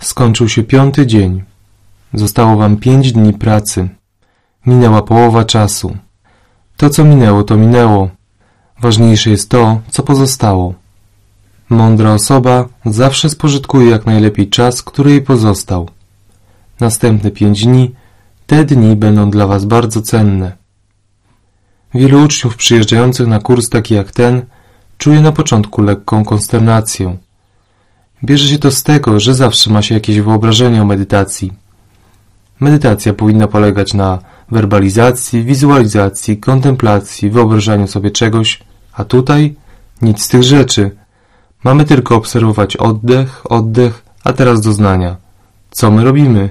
Skończył się piąty dzień. Zostało wam pięć dni pracy. Minęła połowa czasu. To, co minęło, to minęło. Ważniejsze jest to, co pozostało. Mądra osoba zawsze spożytkuje jak najlepiej czas, który jej pozostał. Następne pięć dni, te dni będą dla Was bardzo cenne. Wielu uczniów przyjeżdżających na kurs taki jak ten czuje na początku lekką konsternację. Bierze się to z tego, że zawsze ma się jakieś wyobrażenie o medytacji. Medytacja powinna polegać na werbalizacji, wizualizacji, kontemplacji, wyobrażaniu sobie czegoś, a tutaj nic z tych rzeczy. Mamy tylko obserwować oddech, oddech, a teraz doznania. Co my robimy?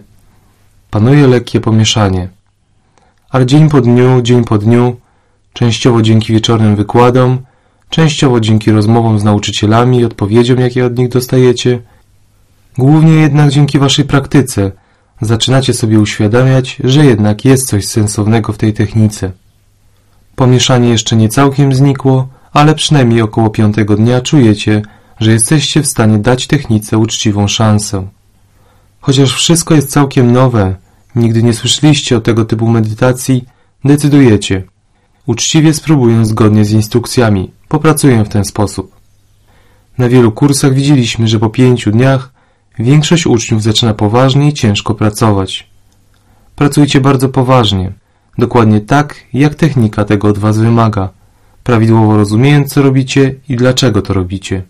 Panuje lekkie pomieszanie. Ale dzień po dniu, dzień po dniu, częściowo dzięki wieczornym wykładom, częściowo dzięki rozmowom z nauczycielami i odpowiedziom, jakie od nich dostajecie, głównie jednak dzięki waszej praktyce, zaczynacie sobie uświadamiać, że jednak jest coś sensownego w tej technice. Pomieszanie jeszcze nie całkiem znikło, ale przynajmniej około piątego dnia czujecie, że jesteście w stanie dać technice uczciwą szansę. Chociaż wszystko jest całkiem nowe, nigdy nie słyszeliście o tego typu medytacji, decydujecie. Uczciwie spróbuję zgodnie z instrukcjami, popracuję w ten sposób. Na wielu kursach widzieliśmy, że po pięciu dniach większość uczniów zaczyna poważnie i ciężko pracować. Pracujcie bardzo poważnie, dokładnie tak, jak technika tego od Was wymaga, prawidłowo rozumiejąc, co robicie i dlaczego to robicie.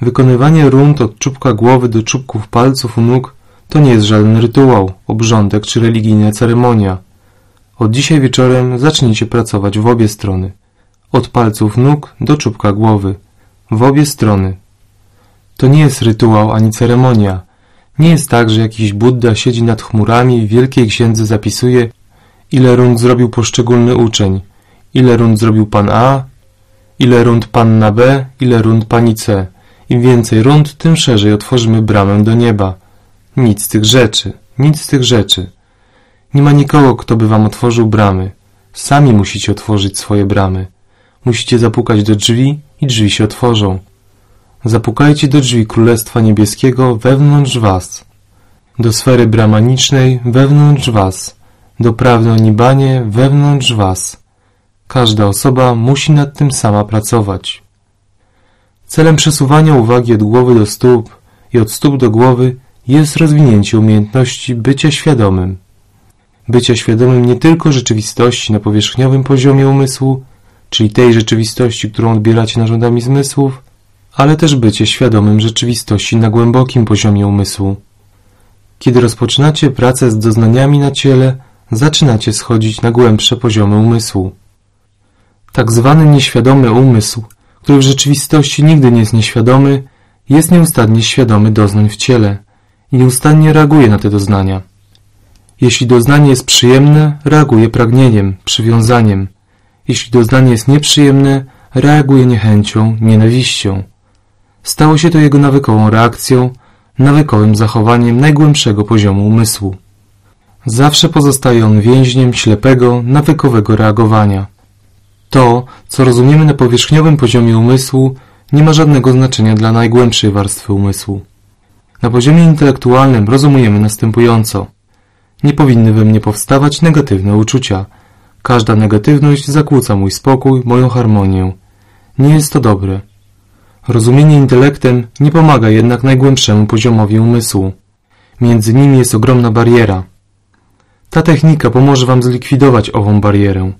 Wykonywanie rund od czubka głowy do czubków palców u nóg to nie jest żaden rytuał, obrządek czy religijna ceremonia. Od dzisiaj wieczorem zacznijcie pracować w obie strony. Od palców nóg do czubka głowy. W obie strony. To nie jest rytuał ani ceremonia. Nie jest tak, że jakiś Buddha siedzi nad chmurami i w wielkiej księdze zapisuje, ile rund zrobił poszczególny uczeń, ile rund zrobił pan A, ile rund panna B, ile rund pani C. Im więcej rund, tym szerzej otworzymy bramę do nieba. Nic z tych rzeczy, nic z tych rzeczy. Nie ma nikogo, kto by wam otworzył bramy. Sami musicie otworzyć swoje bramy. Musicie zapukać do drzwi i drzwi się otworzą. Zapukajcie do drzwi Królestwa Niebieskiego wewnątrz was, do sfery bramanicznej wewnątrz was, do prawdy o Nibanie wewnątrz was. Każda osoba musi nad tym sama pracować. Celem przesuwania uwagi od głowy do stóp i od stóp do głowy jest rozwinięcie umiejętności bycia świadomym. Bycia świadomym nie tylko rzeczywistości na powierzchniowym poziomie umysłu, czyli tej rzeczywistości, którą odbieracie narządami zmysłów, ale też bycie świadomym rzeczywistości na głębokim poziomie umysłu. Kiedy rozpoczynacie pracę z doznaniami na ciele, zaczynacie schodzić na głębsze poziomy umysłu. Tak zwany nieświadomy umysł, który w rzeczywistości nigdy nie jest nieświadomy, jest nieustannie świadomy doznań w ciele i nieustannie reaguje na te doznania. Jeśli doznanie jest przyjemne, reaguje pragnieniem, przywiązaniem. Jeśli doznanie jest nieprzyjemne, reaguje niechęcią, nienawiścią. Stało się to jego nawykową reakcją, nawykowym zachowaniem najgłębszego poziomu umysłu. Zawsze pozostaje on więźniem ślepego, nawykowego reagowania. To, co rozumiemy na powierzchniowym poziomie umysłu, nie ma żadnego znaczenia dla najgłębszej warstwy umysłu. Na poziomie intelektualnym rozumujemy następująco. Nie powinny we mnie powstawać negatywne uczucia. Każda negatywność zakłóca mój spokój, moją harmonię. Nie jest to dobre. Rozumienie intelektem nie pomaga jednak najgłębszemu poziomowi umysłu. Między nimi jest ogromna bariera. Ta technika pomoże Wam zlikwidować ową barierę.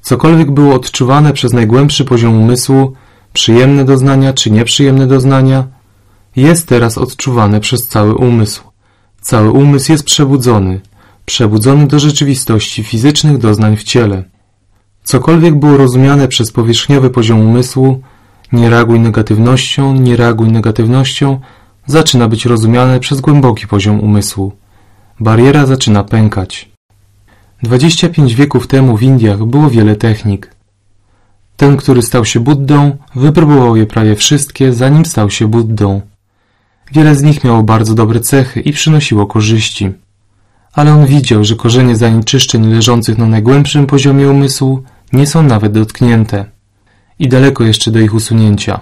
Cokolwiek było odczuwane przez najgłębszy poziom umysłu, przyjemne doznania czy nieprzyjemne doznania, jest teraz odczuwane przez cały umysł. Cały umysł jest przebudzony, przebudzony do rzeczywistości fizycznych doznań w ciele. Cokolwiek było rozumiane przez powierzchniowy poziom umysłu, nie reaguj negatywnością, nie reaguj negatywnością, zaczyna być rozumiane przez głęboki poziom umysłu. Bariera zaczyna pękać. 25 wieków temu w Indiach było wiele technik. Ten, który stał się Buddą, wypróbował je prawie wszystkie, zanim stał się Buddą. Wiele z nich miało bardzo dobre cechy i przynosiło korzyści. Ale on widział, że korzenie zanieczyszczeń leżących na najgłębszym poziomie umysłu nie są nawet dotknięte i daleko jeszcze do ich usunięcia.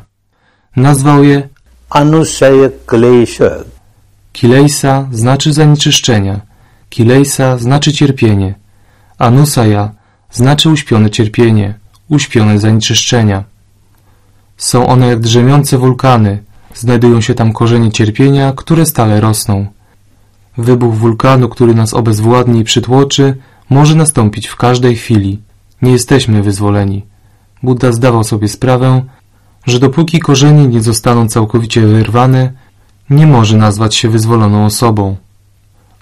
Nazwał je Anusaya Klesha. Kilejsa znaczy zanieczyszczenia. Kilejsa znaczy cierpienie. Anusaja znaczy uśpione cierpienie, uśpione zanieczyszczenia. Są one jak drzemiące wulkany, znajdują się tam korzenie cierpienia, które stale rosną. Wybuch wulkanu, który nas obezwładni i przytłoczy, może nastąpić w każdej chwili. Nie jesteśmy wyzwoleni. Buddha zdawał sobie sprawę, że dopóki korzenie nie zostaną całkowicie wyrwane, nie może nazwać się wyzwoloną osobą.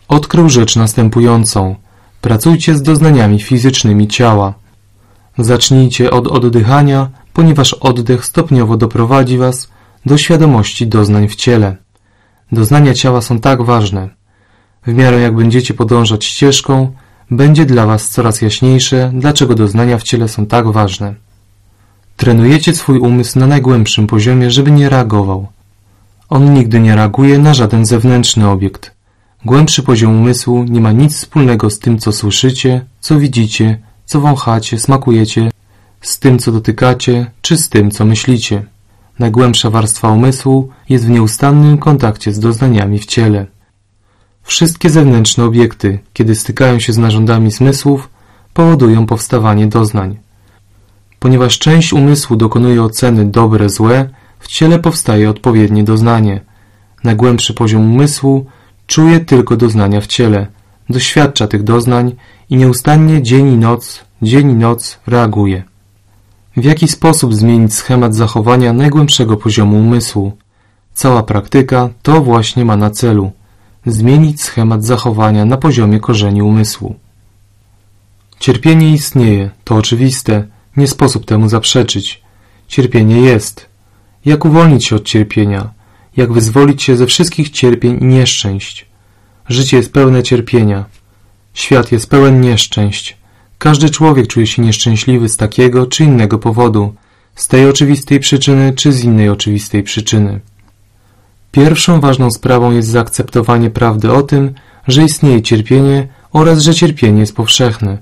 Odkrył rzecz następującą. Pracujcie z doznaniami fizycznymi ciała. Zacznijcie od oddychania, ponieważ oddech stopniowo doprowadzi Was do świadomości doznań w ciele. Doznania ciała są tak ważne. W miarę jak będziecie podążać ścieżką, będzie dla Was coraz jaśniejsze, dlaczego doznania w ciele są tak ważne. Trenujecie swój umysł na najgłębszym poziomie, żeby nie reagował. On nigdy nie reaguje na żaden zewnętrzny obiekt. Głębszy poziom umysłu nie ma nic wspólnego z tym, co słyszycie, co widzicie, co wąchacie, smakujecie, z tym, co dotykacie, czy z tym, co myślicie. Najgłębsza warstwa umysłu jest w nieustannym kontakcie z doznaniami w ciele. Wszystkie zewnętrzne obiekty, kiedy stykają się z narządami zmysłów, powodują powstawanie doznań. Ponieważ część umysłu dokonuje oceny dobre-złe, w ciele powstaje odpowiednie doznanie. Najgłębszy poziom umysłu czuje tylko doznania w ciele, doświadcza tych doznań i nieustannie dzień i noc, dzień i noc reaguje. W jaki sposób zmienić schemat zachowania najgłębszego poziomu umysłu? Cała praktyka to właśnie ma na celu zmienić schemat zachowania na poziomie korzeni umysłu. Cierpienie istnieje, to oczywiste, nie sposób temu zaprzeczyć. Cierpienie jest. Jak uwolnić się od cierpienia? Jak wyzwolić się ze wszystkich cierpień i nieszczęść? Życie jest pełne cierpienia. Świat jest pełen nieszczęść. Każdy człowiek czuje się nieszczęśliwy z takiego czy innego powodu, z tej oczywistej przyczyny czy z innej oczywistej przyczyny. Pierwszą ważną sprawą jest zaakceptowanie prawdy o tym, że istnieje cierpienie oraz że cierpienie jest powszechne.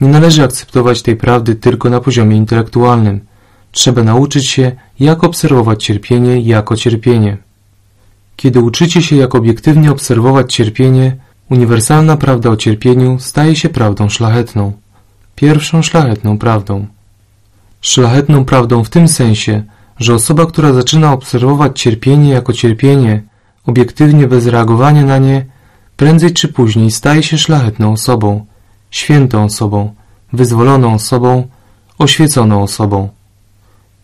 Nie należy akceptować tej prawdy tylko na poziomie intelektualnym. Trzeba nauczyć się, jak obserwować cierpienie jako cierpienie. Kiedy uczycie się, jak obiektywnie obserwować cierpienie, uniwersalna prawda o cierpieniu staje się prawdą szlachetną. Pierwszą szlachetną prawdą. Szlachetną prawdą w tym sensie, że osoba, która zaczyna obserwować cierpienie jako cierpienie, obiektywnie bez reagowania na nie, prędzej czy później staje się szlachetną osobą, świętą osobą, wyzwoloną osobą, oświeconą osobą.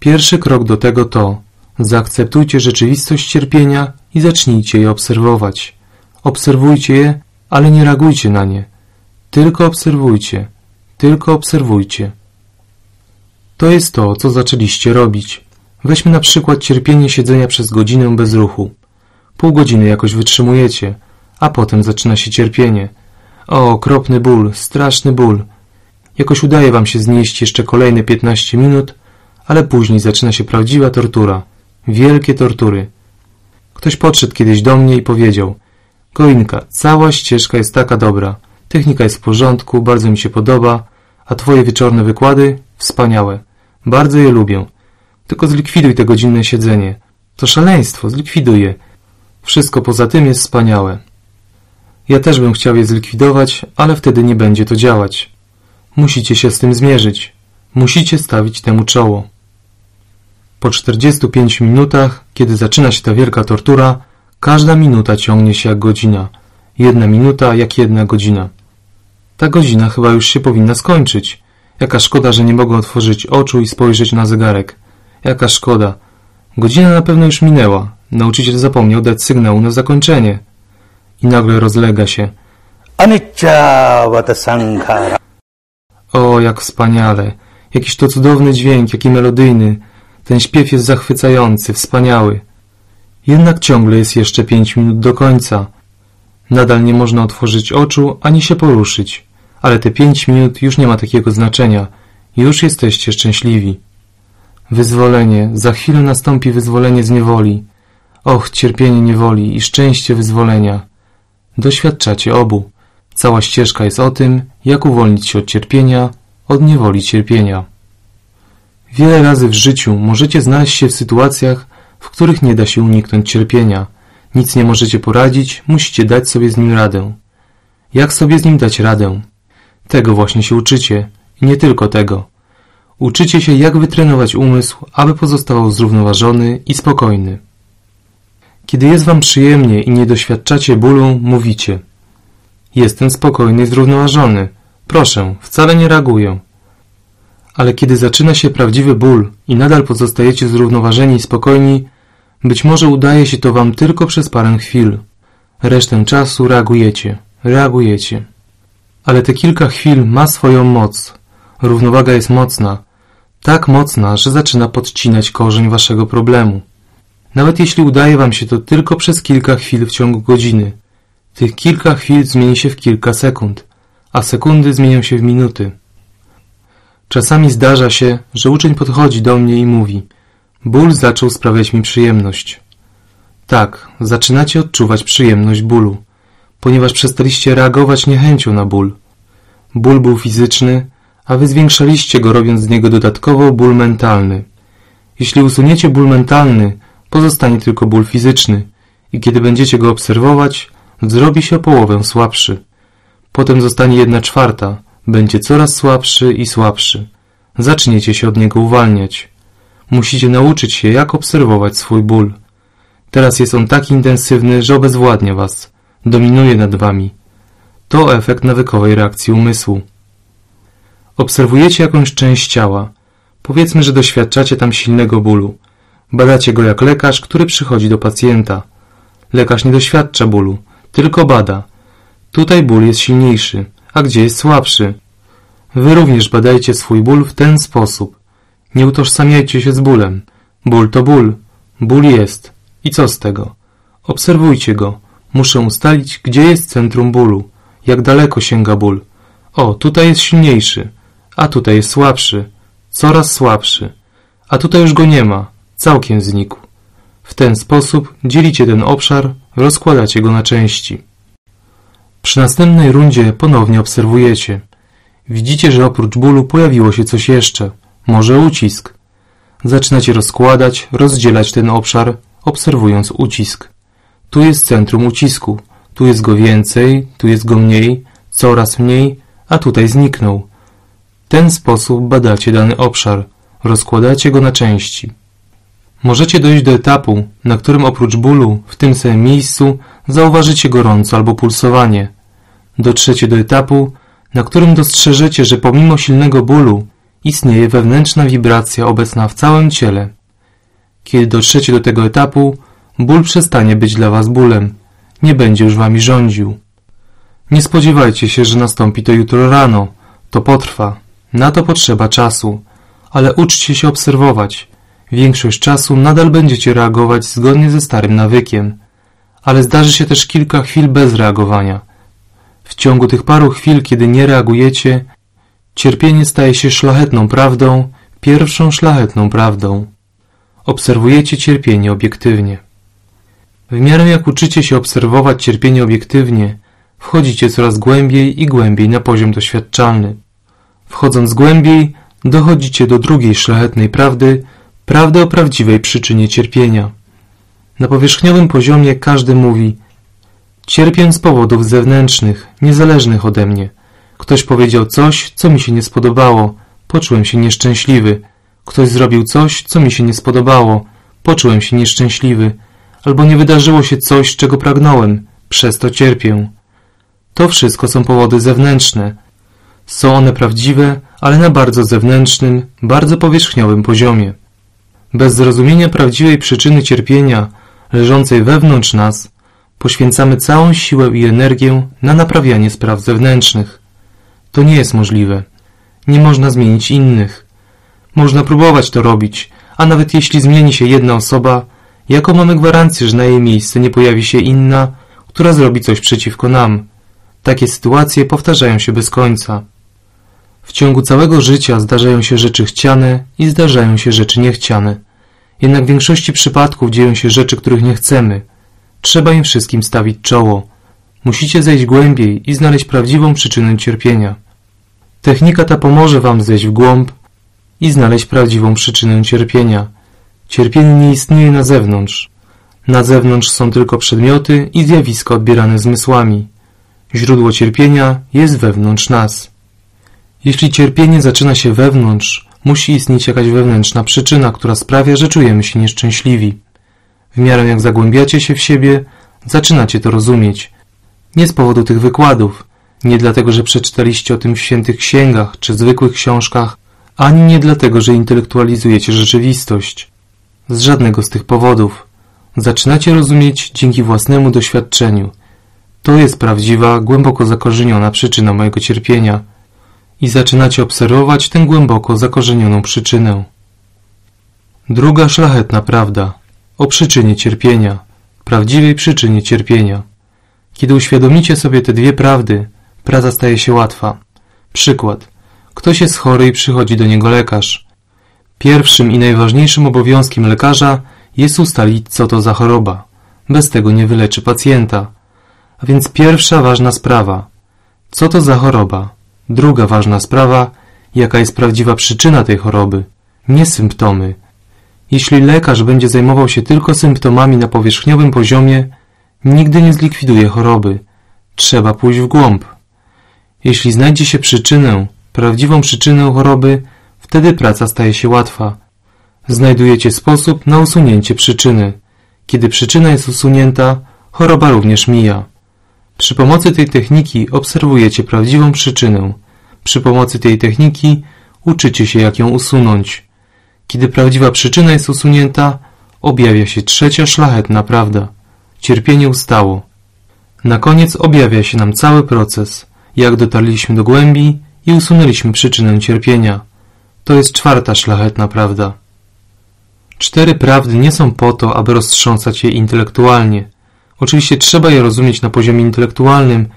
Pierwszy krok do tego to zaakceptujcie rzeczywistość cierpienia i zacznijcie je obserwować. Obserwujcie je, ale nie reagujcie na nie. Tylko obserwujcie, tylko obserwujcie. To jest to, co zaczęliście robić. Weźmy na przykład cierpienie siedzenia przez godzinę bez ruchu. Pół godziny jakoś wytrzymujecie, a potem zaczyna się cierpienie. O, okropny ból, straszny ból. Jakoś udaje wam się znieść jeszcze kolejne 15 minut, ale później zaczyna się prawdziwa tortura. Wielkie tortury. Ktoś podszedł kiedyś do mnie i powiedział Goinka, cała ścieżka jest taka dobra. Technika jest w porządku, bardzo mi się podoba, a twoje wieczorne wykłady? Wspaniałe. Bardzo je lubię. Tylko zlikwiduj te godzinne siedzenie. To szaleństwo, zlikwiduj je. Wszystko poza tym jest wspaniałe. Ja też bym chciał je zlikwidować, ale wtedy nie będzie to działać. Musicie się z tym zmierzyć. Musicie stawić temu czoło. Po 45 minutach, kiedy zaczyna się ta wielka tortura, każda minuta ciągnie się jak godzina. Jedna minuta jak jedna godzina. Ta godzina chyba już się powinna skończyć. Jaka szkoda, że nie mogę otworzyć oczu i spojrzeć na zegarek. Jaka szkoda. Godzina na pewno już minęła. Nauczyciel zapomniał dać sygnału na zakończenie. I nagle rozlega się. Anicca sankhara. O, jak wspaniale. Jakiś to cudowny dźwięk, jaki melodyjny. Ten śpiew jest zachwycający, wspaniały. Jednak ciągle jest jeszcze pięć minut do końca. Nadal nie można otworzyć oczu, ani się poruszyć. Ale te pięć minut już nie ma takiego znaczenia. Już jesteście szczęśliwi. Wyzwolenie. Za chwilę nastąpi wyzwolenie z niewoli. Och, cierpienie niewoli i szczęście wyzwolenia. Doświadczacie obu. Cała ścieżka jest o tym, jak uwolnić się od cierpienia, od niewoli cierpienia. Wiele razy w życiu możecie znaleźć się w sytuacjach, w których nie da się uniknąć cierpienia. Nic nie możecie poradzić, musicie dać sobie z nim radę. Jak sobie z nim dać radę? Tego właśnie się uczycie. I nie tylko tego. Uczycie się, jak wytrenować umysł, aby pozostawał zrównoważony i spokojny. Kiedy jest wam przyjemnie i nie doświadczacie bólu, mówicie Jestem spokojny i zrównoważony. Proszę, wcale nie reaguję. Ale kiedy zaczyna się prawdziwy ból i nadal pozostajecie zrównoważeni i spokojni, być może udaje się to wam tylko przez parę chwil. Resztę czasu reagujecie, reagujecie. Ale te kilka chwil ma swoją moc. Równowaga jest mocna. Tak mocna, że zaczyna podcinać korzeń waszego problemu. Nawet jeśli udaje wam się to tylko przez kilka chwil w ciągu godziny. Tych kilka chwil zmieni się w kilka sekund, a sekundy zmienią się w minuty. Czasami zdarza się, że uczeń podchodzi do mnie i mówi Ból zaczął sprawiać mi przyjemność. Tak, zaczynacie odczuwać przyjemność bólu, ponieważ przestaliście reagować niechęcią na ból. Ból był fizyczny, a wy zwiększaliście go robiąc z niego dodatkowo ból mentalny. Jeśli usuniecie ból mentalny, pozostanie tylko ból fizyczny i kiedy będziecie go obserwować, zrobi się o połowę słabszy. Potem zostanie jedna czwarta, będzie coraz słabszy i słabszy. Zaczniecie się od niego uwalniać. Musicie nauczyć się, jak obserwować swój ból. Teraz jest on tak intensywny, że obezwładnia was, dominuje nad wami. To efekt nawykowej reakcji umysłu. Obserwujecie jakąś część ciała. Powiedzmy, że doświadczacie tam silnego bólu. Badacie go jak lekarz, który przychodzi do pacjenta. Lekarz nie doświadcza bólu, tylko bada. Tutaj ból jest silniejszy, a gdzie jest słabszy. Wy również badajcie swój ból w ten sposób. Nie utożsamiajcie się z bólem. Ból to ból. Ból jest. I co z tego? Obserwujcie go. Muszę ustalić, gdzie jest centrum bólu. Jak daleko sięga ból. O, tutaj jest silniejszy. A tutaj jest słabszy. Coraz słabszy. A tutaj już go nie ma. Całkiem znikł. W ten sposób dzielicie ten obszar, rozkładacie go na części. Przy następnej rundzie ponownie obserwujecie. Widzicie, że oprócz bólu pojawiło się coś jeszcze, może ucisk. Zaczynacie rozkładać, rozdzielać ten obszar, obserwując ucisk. Tu jest centrum ucisku, tu jest go więcej, tu jest go mniej, coraz mniej, a tutaj zniknął. Ten sposób badacie dany obszar, rozkładacie go na części. Możecie dojść do etapu, na którym oprócz bólu w tym samym miejscu zauważycie gorąco albo pulsowanie. Dotrzecie do etapu, na którym dostrzeżecie, że pomimo silnego bólu istnieje wewnętrzna wibracja obecna w całym ciele. Kiedy dotrzecie do tego etapu, ból przestanie być dla was bólem, nie będzie już wami rządził. Nie spodziewajcie się, że nastąpi to jutro rano, to potrwa, na to potrzeba czasu, ale uczcie się obserwować. Większość czasu nadal będziecie reagować zgodnie ze starym nawykiem, ale zdarzy się też kilka chwil bez reagowania – w ciągu tych paru chwil, kiedy nie reagujecie, cierpienie staje się szlachetną prawdą, pierwszą szlachetną prawdą. Obserwujecie cierpienie obiektywnie. W miarę jak uczycie się obserwować cierpienie obiektywnie, wchodzicie coraz głębiej i głębiej na poziom doświadczalny. Wchodząc głębiej, dochodzicie do drugiej szlachetnej prawdy, prawdy o prawdziwej przyczynie cierpienia. Na powierzchniowym poziomie każdy mówi – Cierpię z powodów zewnętrznych, niezależnych ode mnie. Ktoś powiedział coś, co mi się nie spodobało. Poczułem się nieszczęśliwy. Ktoś zrobił coś, co mi się nie spodobało. Poczułem się nieszczęśliwy. Albo nie wydarzyło się coś, czego pragnąłem. Przez to cierpię. To wszystko są powody zewnętrzne. Są one prawdziwe, ale na bardzo zewnętrznym, bardzo powierzchniowym poziomie. Bez zrozumienia prawdziwej przyczyny cierpienia, leżącej wewnątrz nas, Poświęcamy całą siłę i energię na naprawianie spraw zewnętrznych. To nie jest możliwe. Nie można zmienić innych. Można próbować to robić, a nawet jeśli zmieni się jedna osoba, jaką mamy gwarancję, że na jej miejsce nie pojawi się inna, która zrobi coś przeciwko nam? Takie sytuacje powtarzają się bez końca. W ciągu całego życia zdarzają się rzeczy chciane i zdarzają się rzeczy niechciane. Jednak w większości przypadków dzieją się rzeczy, których nie chcemy – Trzeba im wszystkim stawić czoło. Musicie zejść głębiej i znaleźć prawdziwą przyczynę cierpienia. Technika ta pomoże Wam zejść w głąb i znaleźć prawdziwą przyczynę cierpienia. Cierpienie nie istnieje na zewnątrz. Na zewnątrz są tylko przedmioty i zjawiska odbierane zmysłami. Źródło cierpienia jest wewnątrz nas. Jeśli cierpienie zaczyna się wewnątrz, musi istnieć jakaś wewnętrzna przyczyna, która sprawia, że czujemy się nieszczęśliwi. W miarę jak zagłębiacie się w siebie, zaczynacie to rozumieć. Nie z powodu tych wykładów, nie dlatego, że przeczytaliście o tym w świętych księgach czy zwykłych książkach, ani nie dlatego, że intelektualizujecie rzeczywistość. Z żadnego z tych powodów. Zaczynacie rozumieć dzięki własnemu doświadczeniu. To jest prawdziwa, głęboko zakorzeniona przyczyna mojego cierpienia. I zaczynacie obserwować tę głęboko zakorzenioną przyczynę. Druga szlachetna prawda o przyczynie cierpienia, prawdziwej przyczynie cierpienia. Kiedy uświadomicie sobie te dwie prawdy, praca staje się łatwa. Przykład. Ktoś jest chory i przychodzi do niego lekarz. Pierwszym i najważniejszym obowiązkiem lekarza jest ustalić, co to za choroba. Bez tego nie wyleczy pacjenta. A więc pierwsza ważna sprawa. Co to za choroba? Druga ważna sprawa, jaka jest prawdziwa przyczyna tej choroby, nie symptomy. Jeśli lekarz będzie zajmował się tylko symptomami na powierzchniowym poziomie, nigdy nie zlikwiduje choroby. Trzeba pójść w głąb. Jeśli znajdzie się przyczynę, prawdziwą przyczynę choroby, wtedy praca staje się łatwa. Znajdujecie sposób na usunięcie przyczyny. Kiedy przyczyna jest usunięta, choroba również mija. Przy pomocy tej techniki obserwujecie prawdziwą przyczynę. Przy pomocy tej techniki uczycie się jak ją usunąć. Kiedy prawdziwa przyczyna jest usunięta, objawia się trzecia szlachetna prawda. Cierpienie ustało. Na koniec objawia się nam cały proces, jak dotarliśmy do głębi i usunęliśmy przyczynę cierpienia. To jest czwarta szlachetna prawda. Cztery prawdy nie są po to, aby roztrząsać je intelektualnie. Oczywiście trzeba je rozumieć na poziomie intelektualnym,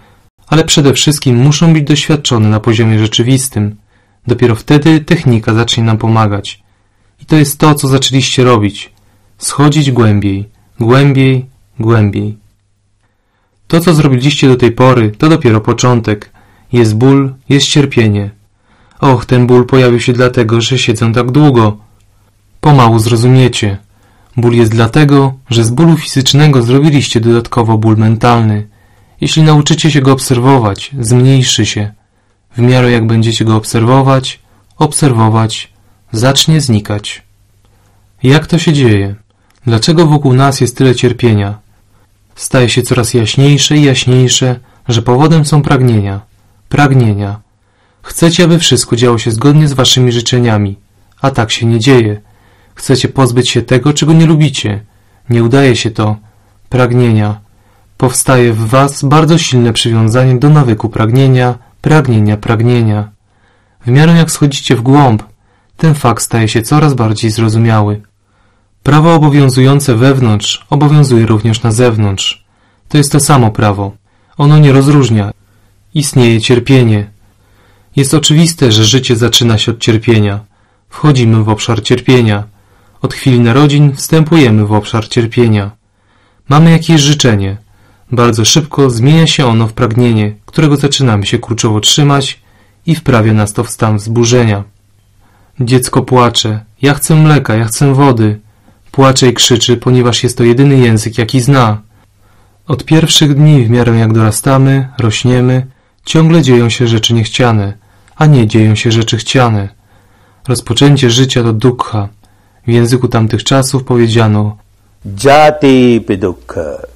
ale przede wszystkim muszą być doświadczone na poziomie rzeczywistym. Dopiero wtedy technika zacznie nam pomagać. I to jest to, co zaczęliście robić. Schodzić głębiej, głębiej, głębiej. To, co zrobiliście do tej pory, to dopiero początek. Jest ból, jest cierpienie. Och, ten ból pojawił się dlatego, że siedzę tak długo. Pomału zrozumiecie. Ból jest dlatego, że z bólu fizycznego zrobiliście dodatkowo ból mentalny. Jeśli nauczycie się go obserwować, zmniejszy się. W miarę jak będziecie go obserwować, obserwować, zacznie znikać. Jak to się dzieje? Dlaczego wokół nas jest tyle cierpienia? Staje się coraz jaśniejsze i jaśniejsze, że powodem są pragnienia. Pragnienia. Chcecie, aby wszystko działo się zgodnie z waszymi życzeniami, a tak się nie dzieje. Chcecie pozbyć się tego, czego nie lubicie. Nie udaje się to. Pragnienia. Powstaje w was bardzo silne przywiązanie do nawyku pragnienia, pragnienia, pragnienia. W miarę jak schodzicie w głąb, ten fakt staje się coraz bardziej zrozumiały. Prawo obowiązujące wewnątrz obowiązuje również na zewnątrz. To jest to samo prawo. Ono nie rozróżnia. Istnieje cierpienie. Jest oczywiste, że życie zaczyna się od cierpienia. Wchodzimy w obszar cierpienia. Od chwili narodzin wstępujemy w obszar cierpienia. Mamy jakieś życzenie. Bardzo szybko zmienia się ono w pragnienie, którego zaczynamy się kurczowo trzymać i wprawia nas to w stan wzburzenia. Dziecko płacze. Ja chcę mleka, ja chcę wody. Płacze i krzyczy, ponieważ jest to jedyny język, jaki zna. Od pierwszych dni, w miarę jak dorastamy, rośniemy, ciągle dzieją się rzeczy niechciane, a nie dzieją się rzeczy chciane. Rozpoczęcie życia to dukkha. W języku tamtych czasów powiedziano Jati pidukha.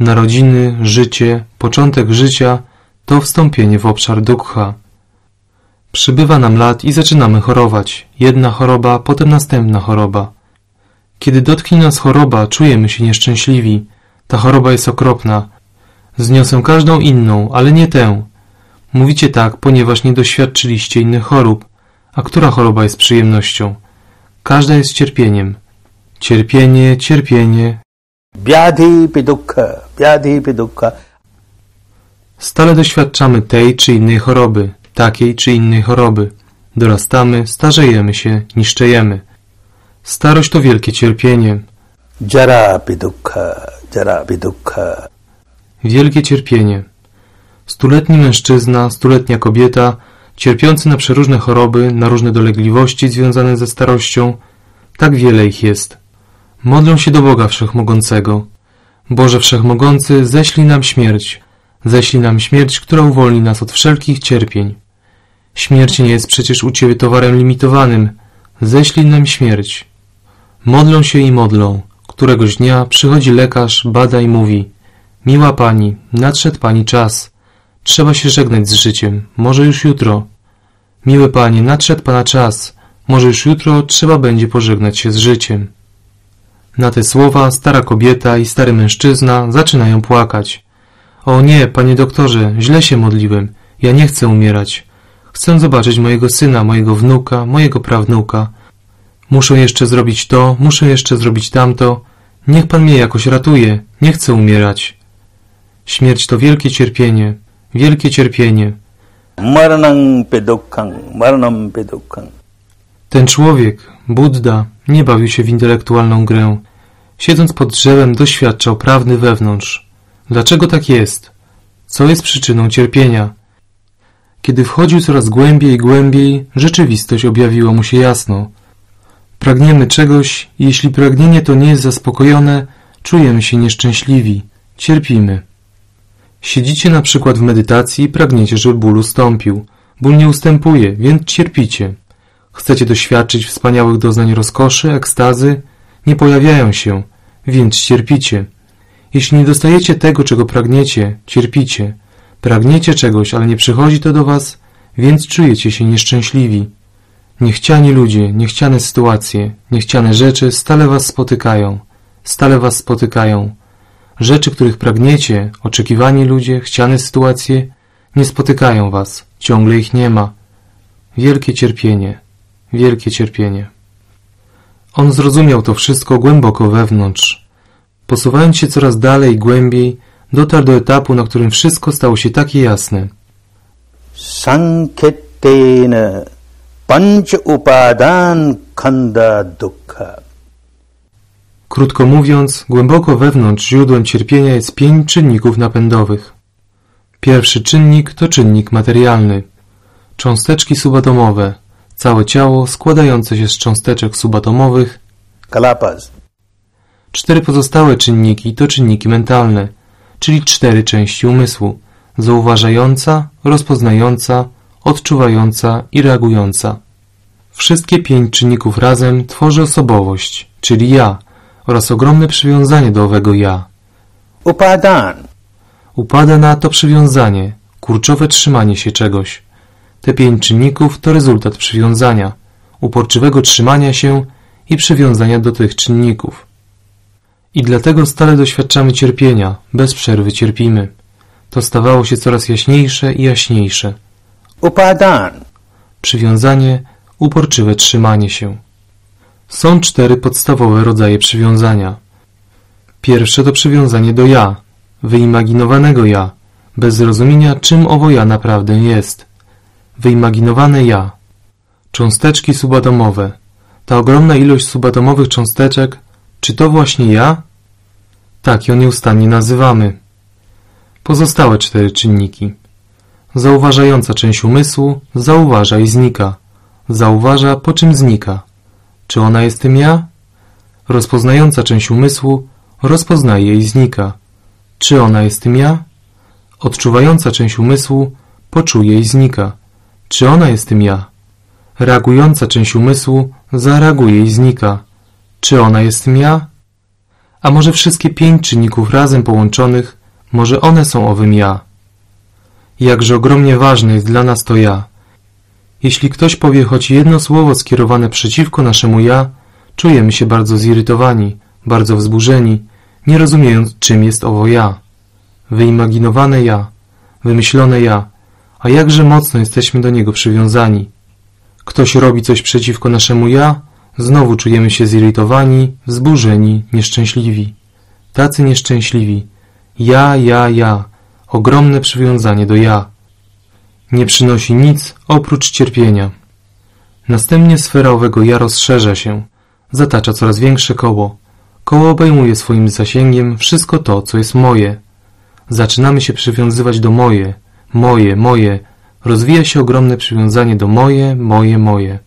Narodziny, życie, początek życia to wstąpienie w obszar dukkha. Przybywa nam lat i zaczynamy chorować. Jedna choroba, potem następna choroba. Kiedy dotknie nas choroba, czujemy się nieszczęśliwi. Ta choroba jest okropna. Zniosę każdą inną, ale nie tę. Mówicie tak, ponieważ nie doświadczyliście innych chorób. A która choroba jest przyjemnością? Każda jest cierpieniem. Cierpienie, cierpienie. Vyadhi pidukha. Vyadhi pidukha. Stale doświadczamy tej czy innej choroby, takiej czy innej choroby. Dorastamy, starzejemy się, niszczejemy. Starość to wielkie cierpienie. Jara pidukha. Jara pidukha. Wielkie cierpienie. Stuletni mężczyzna, stuletnia kobieta, cierpiący na przeróżne choroby, na różne dolegliwości związane ze starością, tak wiele ich jest. Modlą się do Boga Wszechmogącego. Boże Wszechmogący, ześlij nam śmierć. Ześlij nam śmierć, która uwolni nas od wszelkich cierpień. Śmierć nie jest przecież u Ciebie towarem limitowanym. Ześlij nam śmierć. Modlą się i modlą. Któregoś dnia przychodzi lekarz, bada i mówi Miła Pani, nadszedł Pani czas. Trzeba się żegnać z życiem. Może już jutro. Miły Panie, nadszedł Pana czas. Może już jutro trzeba będzie pożegnać się z życiem. Na te słowa stara kobieta i stary mężczyzna zaczynają płakać. O nie, panie doktorze, źle się modliłem. Ja nie chcę umierać. Chcę zobaczyć mojego syna, mojego wnuka, mojego prawnuka. Muszę jeszcze zrobić to, muszę jeszcze zrobić tamto. Niech pan mnie jakoś ratuje. Nie chcę umierać. Śmierć to wielkie cierpienie, wielkie cierpienie. Pe dukkham. Ten człowiek, Buddha, nie bawił się w intelektualną grę. Siedząc pod drzewem doświadczał prawdy wewnątrz. Dlaczego tak jest? Co jest przyczyną cierpienia? Kiedy wchodził coraz głębiej i głębiej, rzeczywistość objawiła mu się jasno. Pragniemy czegoś i jeśli pragnienie to nie jest zaspokojone, czujemy się nieszczęśliwi, cierpimy. Siedzicie na przykład w medytacji i pragniecie, żeby ból ustąpił. Ból nie ustępuje, więc cierpicie. Chcecie doświadczyć wspaniałych doznań rozkoszy, ekstazy? Nie pojawiają się, więc cierpicie. Jeśli nie dostajecie tego, czego pragniecie, cierpicie. Pragniecie czegoś, ale nie przychodzi to do was, więc czujecie się nieszczęśliwi. Niechciani ludzie, niechciane sytuacje, niechciane rzeczy stale was spotykają. Stale was spotykają. Rzeczy, których pragniecie, oczekiwani ludzie, chciane sytuacje, nie spotykają was. Ciągle ich nie ma. Wielkie cierpienie. Wielkie cierpienie. On zrozumiał to wszystko głęboko wewnątrz. Posuwając się coraz dalej i głębiej, dotarł do etapu, na którym wszystko stało się takie jasne. Sanketena panch upadan khanda dukkha. Krótko mówiąc, głęboko wewnątrz źródłem cierpienia jest pięć czynników napędowych. Pierwszy czynnik to czynnik materialny. Cząsteczki subatomowe, całe ciało składające się z cząsteczek subatomowych. Kalapas. Cztery pozostałe czynniki to czynniki mentalne, czyli cztery części umysłu: zauważająca, rozpoznająca, odczuwająca i reagująca. Wszystkie pięć czynników razem tworzy osobowość, czyli ja, oraz ogromne przywiązanie do owego ja. Upadan. Upada na to przywiązanie, kurczowe trzymanie się czegoś. Te pięć czynników to rezultat przywiązania, uporczywego trzymania się i przywiązania do tych czynników. I dlatego stale doświadczamy cierpienia, bez przerwy cierpimy. To stawało się coraz jaśniejsze i jaśniejsze. Upadan. Przywiązanie, uporczywe trzymanie się. Są cztery podstawowe rodzaje przywiązania. Pierwsze to przywiązanie do ja, wyimaginowanego ja, bez zrozumienia czym owo ja naprawdę jest. Wyimaginowane ja. Cząsteczki subatomowe. Ta ogromna ilość subatomowych cząsteczek, czy to właśnie ja? Tak ją nieustannie nazywamy. Pozostałe cztery czynniki. Zauważająca część umysłu zauważa i znika. Zauważa, po czym znika. Czy ona jest tym ja? Rozpoznająca część umysłu rozpoznaje i znika. Czy ona jest tym ja? Odczuwająca część umysłu poczuje i znika. Czy ona jest tym ja? Reagująca część umysłu zareaguje i znika. Czy ona jest tym ja? A może wszystkie pięć czynników razem połączonych, może one są owym ja? Jakże ogromnie ważne jest dla nas to ja. Jeśli ktoś powie choć jedno słowo skierowane przeciwko naszemu ja, czujemy się bardzo zirytowani, bardzo wzburzeni, nie rozumiejąc czym jest owo ja. Wyimaginowane ja, wymyślone ja, a jakże mocno jesteśmy do niego przywiązani. Ktoś robi coś przeciwko naszemu ja, znowu czujemy się zirytowani, wzburzeni, nieszczęśliwi. Tacy nieszczęśliwi. Ja, ja, ja. Ogromne przywiązanie do ja. Nie przynosi nic oprócz cierpienia. Następnie sfera owego ja rozszerza się, zatacza coraz większe koło. Koło obejmuje swoim zasięgiem wszystko to, co jest moje. Zaczynamy się przywiązywać do moje, moje, moje. Rozwija się ogromne przywiązanie do moje, moje, moje.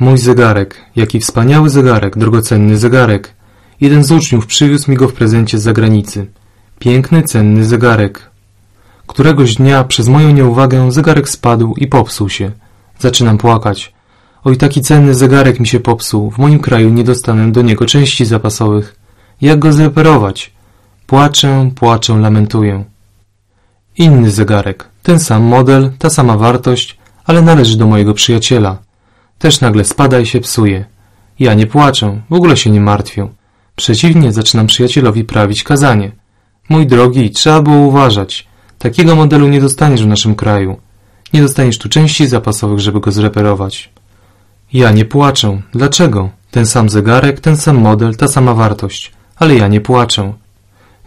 Mój zegarek, jaki wspaniały zegarek, drogocenny zegarek. Jeden z uczniów przywiózł mi go w prezencie z zagranicy. Piękny, cenny zegarek. Któregoś dnia przez moją nieuwagę zegarek spadł i popsuł się. Zaczynam płakać. Oj, taki cenny zegarek mi się popsuł. W moim kraju nie dostanę do niego części zapasowych. Jak go zreperować? Płaczę, płaczę, lamentuję. Inny zegarek. Ten sam model, ta sama wartość, ale należy do mojego przyjaciela. Też nagle spada i się psuje. Ja nie płaczę, w ogóle się nie martwię. Przeciwnie, zaczynam przyjacielowi prawić kazanie. Mój drogi, trzeba było uważać. Takiego modelu nie dostaniesz w naszym kraju. Nie dostaniesz tu części zapasowych, żeby go zreperować. Ja nie płaczę. Dlaczego? Ten sam zegarek, ten sam model, ta sama wartość. Ale ja nie płaczę.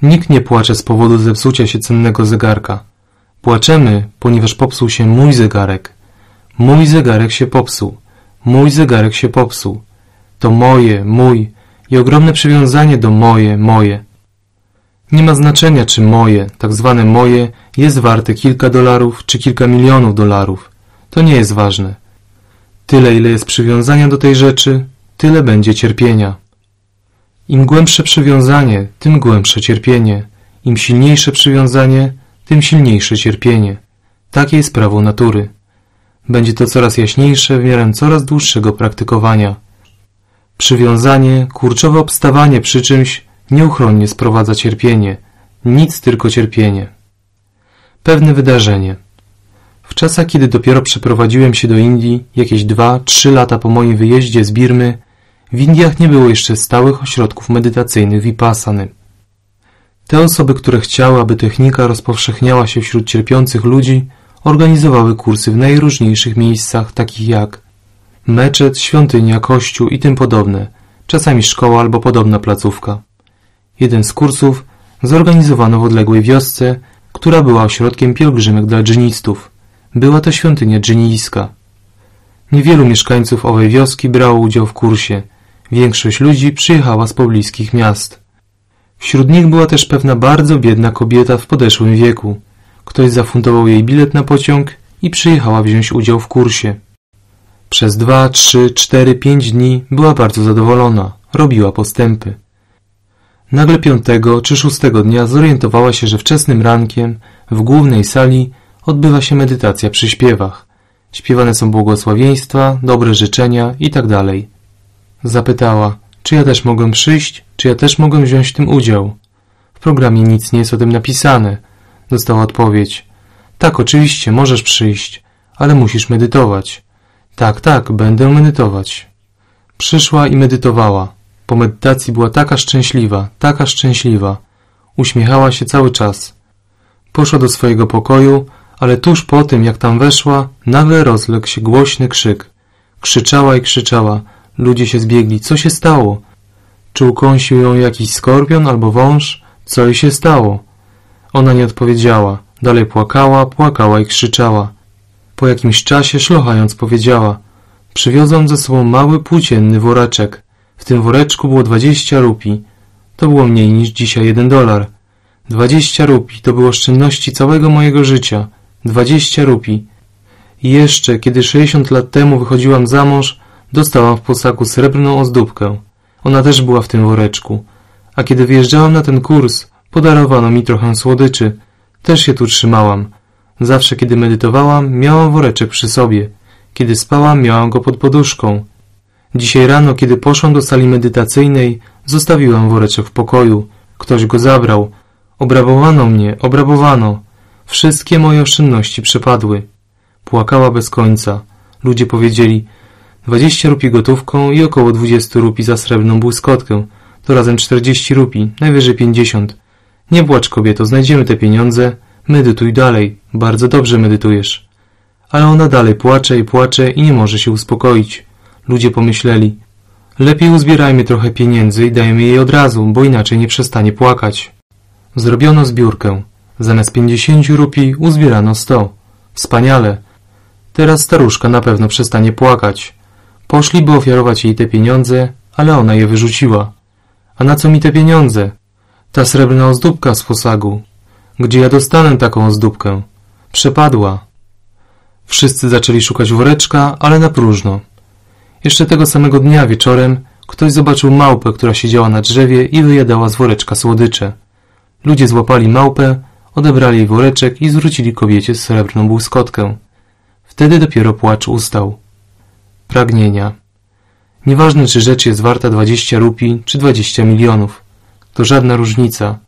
Nikt nie płacze z powodu zepsucia się cennego zegarka. Płaczemy, ponieważ popsuł się mój zegarek. Mój zegarek się popsuł. Mój zegarek się popsuł. To moje, mój i ogromne przywiązanie do moje, moje. Nie ma znaczenia, czy moje, tak zwane moje, jest warte kilka dolarów, czy kilka milionów dolarów. To nie jest ważne. Tyle, ile jest przywiązania do tej rzeczy, tyle będzie cierpienia. Im głębsze przywiązanie, tym głębsze cierpienie. Im silniejsze przywiązanie, tym silniejsze cierpienie. Takie jest prawo natury. Będzie to coraz jaśniejsze w miarę coraz dłuższego praktykowania. Przywiązanie, kurczowe obstawanie przy czymś nieuchronnie sprowadza cierpienie. Nic tylko cierpienie. Pewne wydarzenie. W czasach, kiedy dopiero przeprowadziłem się do Indii, jakieś dwa, trzy lata po moim wyjeździe z Birmy, w Indiach nie było jeszcze stałych ośrodków medytacyjnych Vipassany. Te osoby, które chciały, aby technika rozpowszechniała się wśród cierpiących ludzi, organizowały kursy w najróżniejszych miejscach, takich jak meczet, świątynia, kościół i tym podobne, czasami szkoła albo podobna placówka. Jeden z kursów zorganizowano w odległej wiosce, która była ośrodkiem pielgrzymek dla dżinistów. Była to świątynia dżinijska. Niewielu mieszkańców owej wioski brało udział w kursie. Większość ludzi przyjechała z pobliskich miast. Wśród nich była też pewna bardzo biedna kobieta w podeszłym wieku. Ktoś zafundował jej bilet na pociąg i przyjechała wziąć udział w kursie. Przez dwa, trzy, cztery, pięć dni była bardzo zadowolona, robiła postępy. Nagle piątego czy szóstego dnia zorientowała się, że wczesnym rankiem w głównej sali odbywa się medytacja przy śpiewach. Śpiewane są błogosławieństwa, dobre życzenia itd. Zapytała, czy ja też mogę przyjść, czy ja też mogę wziąć w tym udział. W programie nic nie jest o tym napisane. Dostała odpowiedź. Tak, oczywiście, możesz przyjść, ale musisz medytować. Tak, tak, będę medytować. Przyszła i medytowała. Po medytacji była taka szczęśliwa, taka szczęśliwa. Uśmiechała się cały czas. Poszła do swojego pokoju, ale tuż po tym, jak tam weszła, nagle rozległ się głośny krzyk. Krzyczała i krzyczała. Ludzie się zbiegli. Co się stało? Czy ukąsił ją jakiś skorpion albo wąż? Co jej się stało? Ona nie odpowiedziała. Dalej płakała, płakała i krzyczała. Po jakimś czasie, szlochając, powiedziała Przywiozłam ze sobą mały, płócienny woreczek. W tym woreczku było dwadzieścia rupii. To było mniej niż dzisiaj jeden dolar. Dwadzieścia rupii to było oszczędności całego mojego życia. Dwadzieścia rupii. I jeszcze, kiedy sześćdziesiąt lat temu wychodziłam za mąż, dostałam w posaku srebrną ozdóbkę. Ona też była w tym woreczku. A kiedy wyjeżdżałam na ten kurs, podarowano mi trochę słodyczy. Też się tu trzymałam. Zawsze, kiedy medytowałam, miałam woreczek przy sobie. Kiedy spałam, miałam go pod poduszką. Dzisiaj rano, kiedy poszłam do sali medytacyjnej, zostawiłam woreczek w pokoju. Ktoś go zabrał. Obrabowano mnie, obrabowano. Wszystkie moje oszczędności przepadły. Płakała bez końca. Ludzie powiedzieli, dwadzieścia rupii gotówką i około dwudziestu rupii za srebrną błyskotkę. To razem czterdzieści rupii, najwyżej pięćdziesiąt. Nie płacz kobieto, znajdziemy te pieniądze. Medytuj dalej, bardzo dobrze medytujesz. Ale ona dalej płacze i płacze i nie może się uspokoić. Ludzie pomyśleli, lepiej uzbierajmy trochę pieniędzy i dajmy jej od razu, bo inaczej nie przestanie płakać. Zrobiono zbiórkę. Zamiast pięćdziesięciu rupii uzbierano sto. Wspaniale. Teraz staruszka na pewno przestanie płakać. Poszli, by ofiarować jej te pieniądze, ale ona je wyrzuciła. A na co mi te pieniądze? Ta srebrna ozdóbka z posagu. Gdzie ja dostanę taką ozdóbkę? Przepadła. Wszyscy zaczęli szukać woreczka, ale na próżno. Jeszcze tego samego dnia wieczorem ktoś zobaczył małpę, która siedziała na drzewie i wyjadała z woreczka słodycze. Ludzie złapali małpę, odebrali jej woreczek i zwrócili kobiecie srebrną błyskotkę. Wtedy dopiero płacz ustał. Pragnienia. Nieważne, czy rzecz jest warta 20 rupii, czy 20 milionów. To żadna różnica.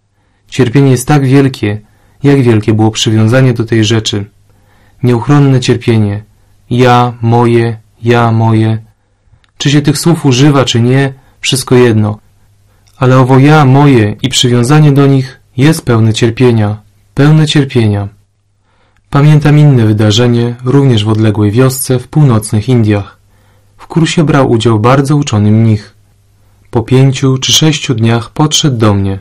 Cierpienie jest tak wielkie, jak wielkie było przywiązanie do tej rzeczy. Nieuchronne cierpienie. Ja, moje, ja, moje. Czy się tych słów używa, czy nie, wszystko jedno. Ale owo ja, moje i przywiązanie do nich jest pełne cierpienia, pełne cierpienia. Pamiętam inne wydarzenie, również w odległej wiosce w północnych Indiach. W kursie brał udział bardzo uczony mnich. Po pięciu czy sześciu dniach podszedł do mnie.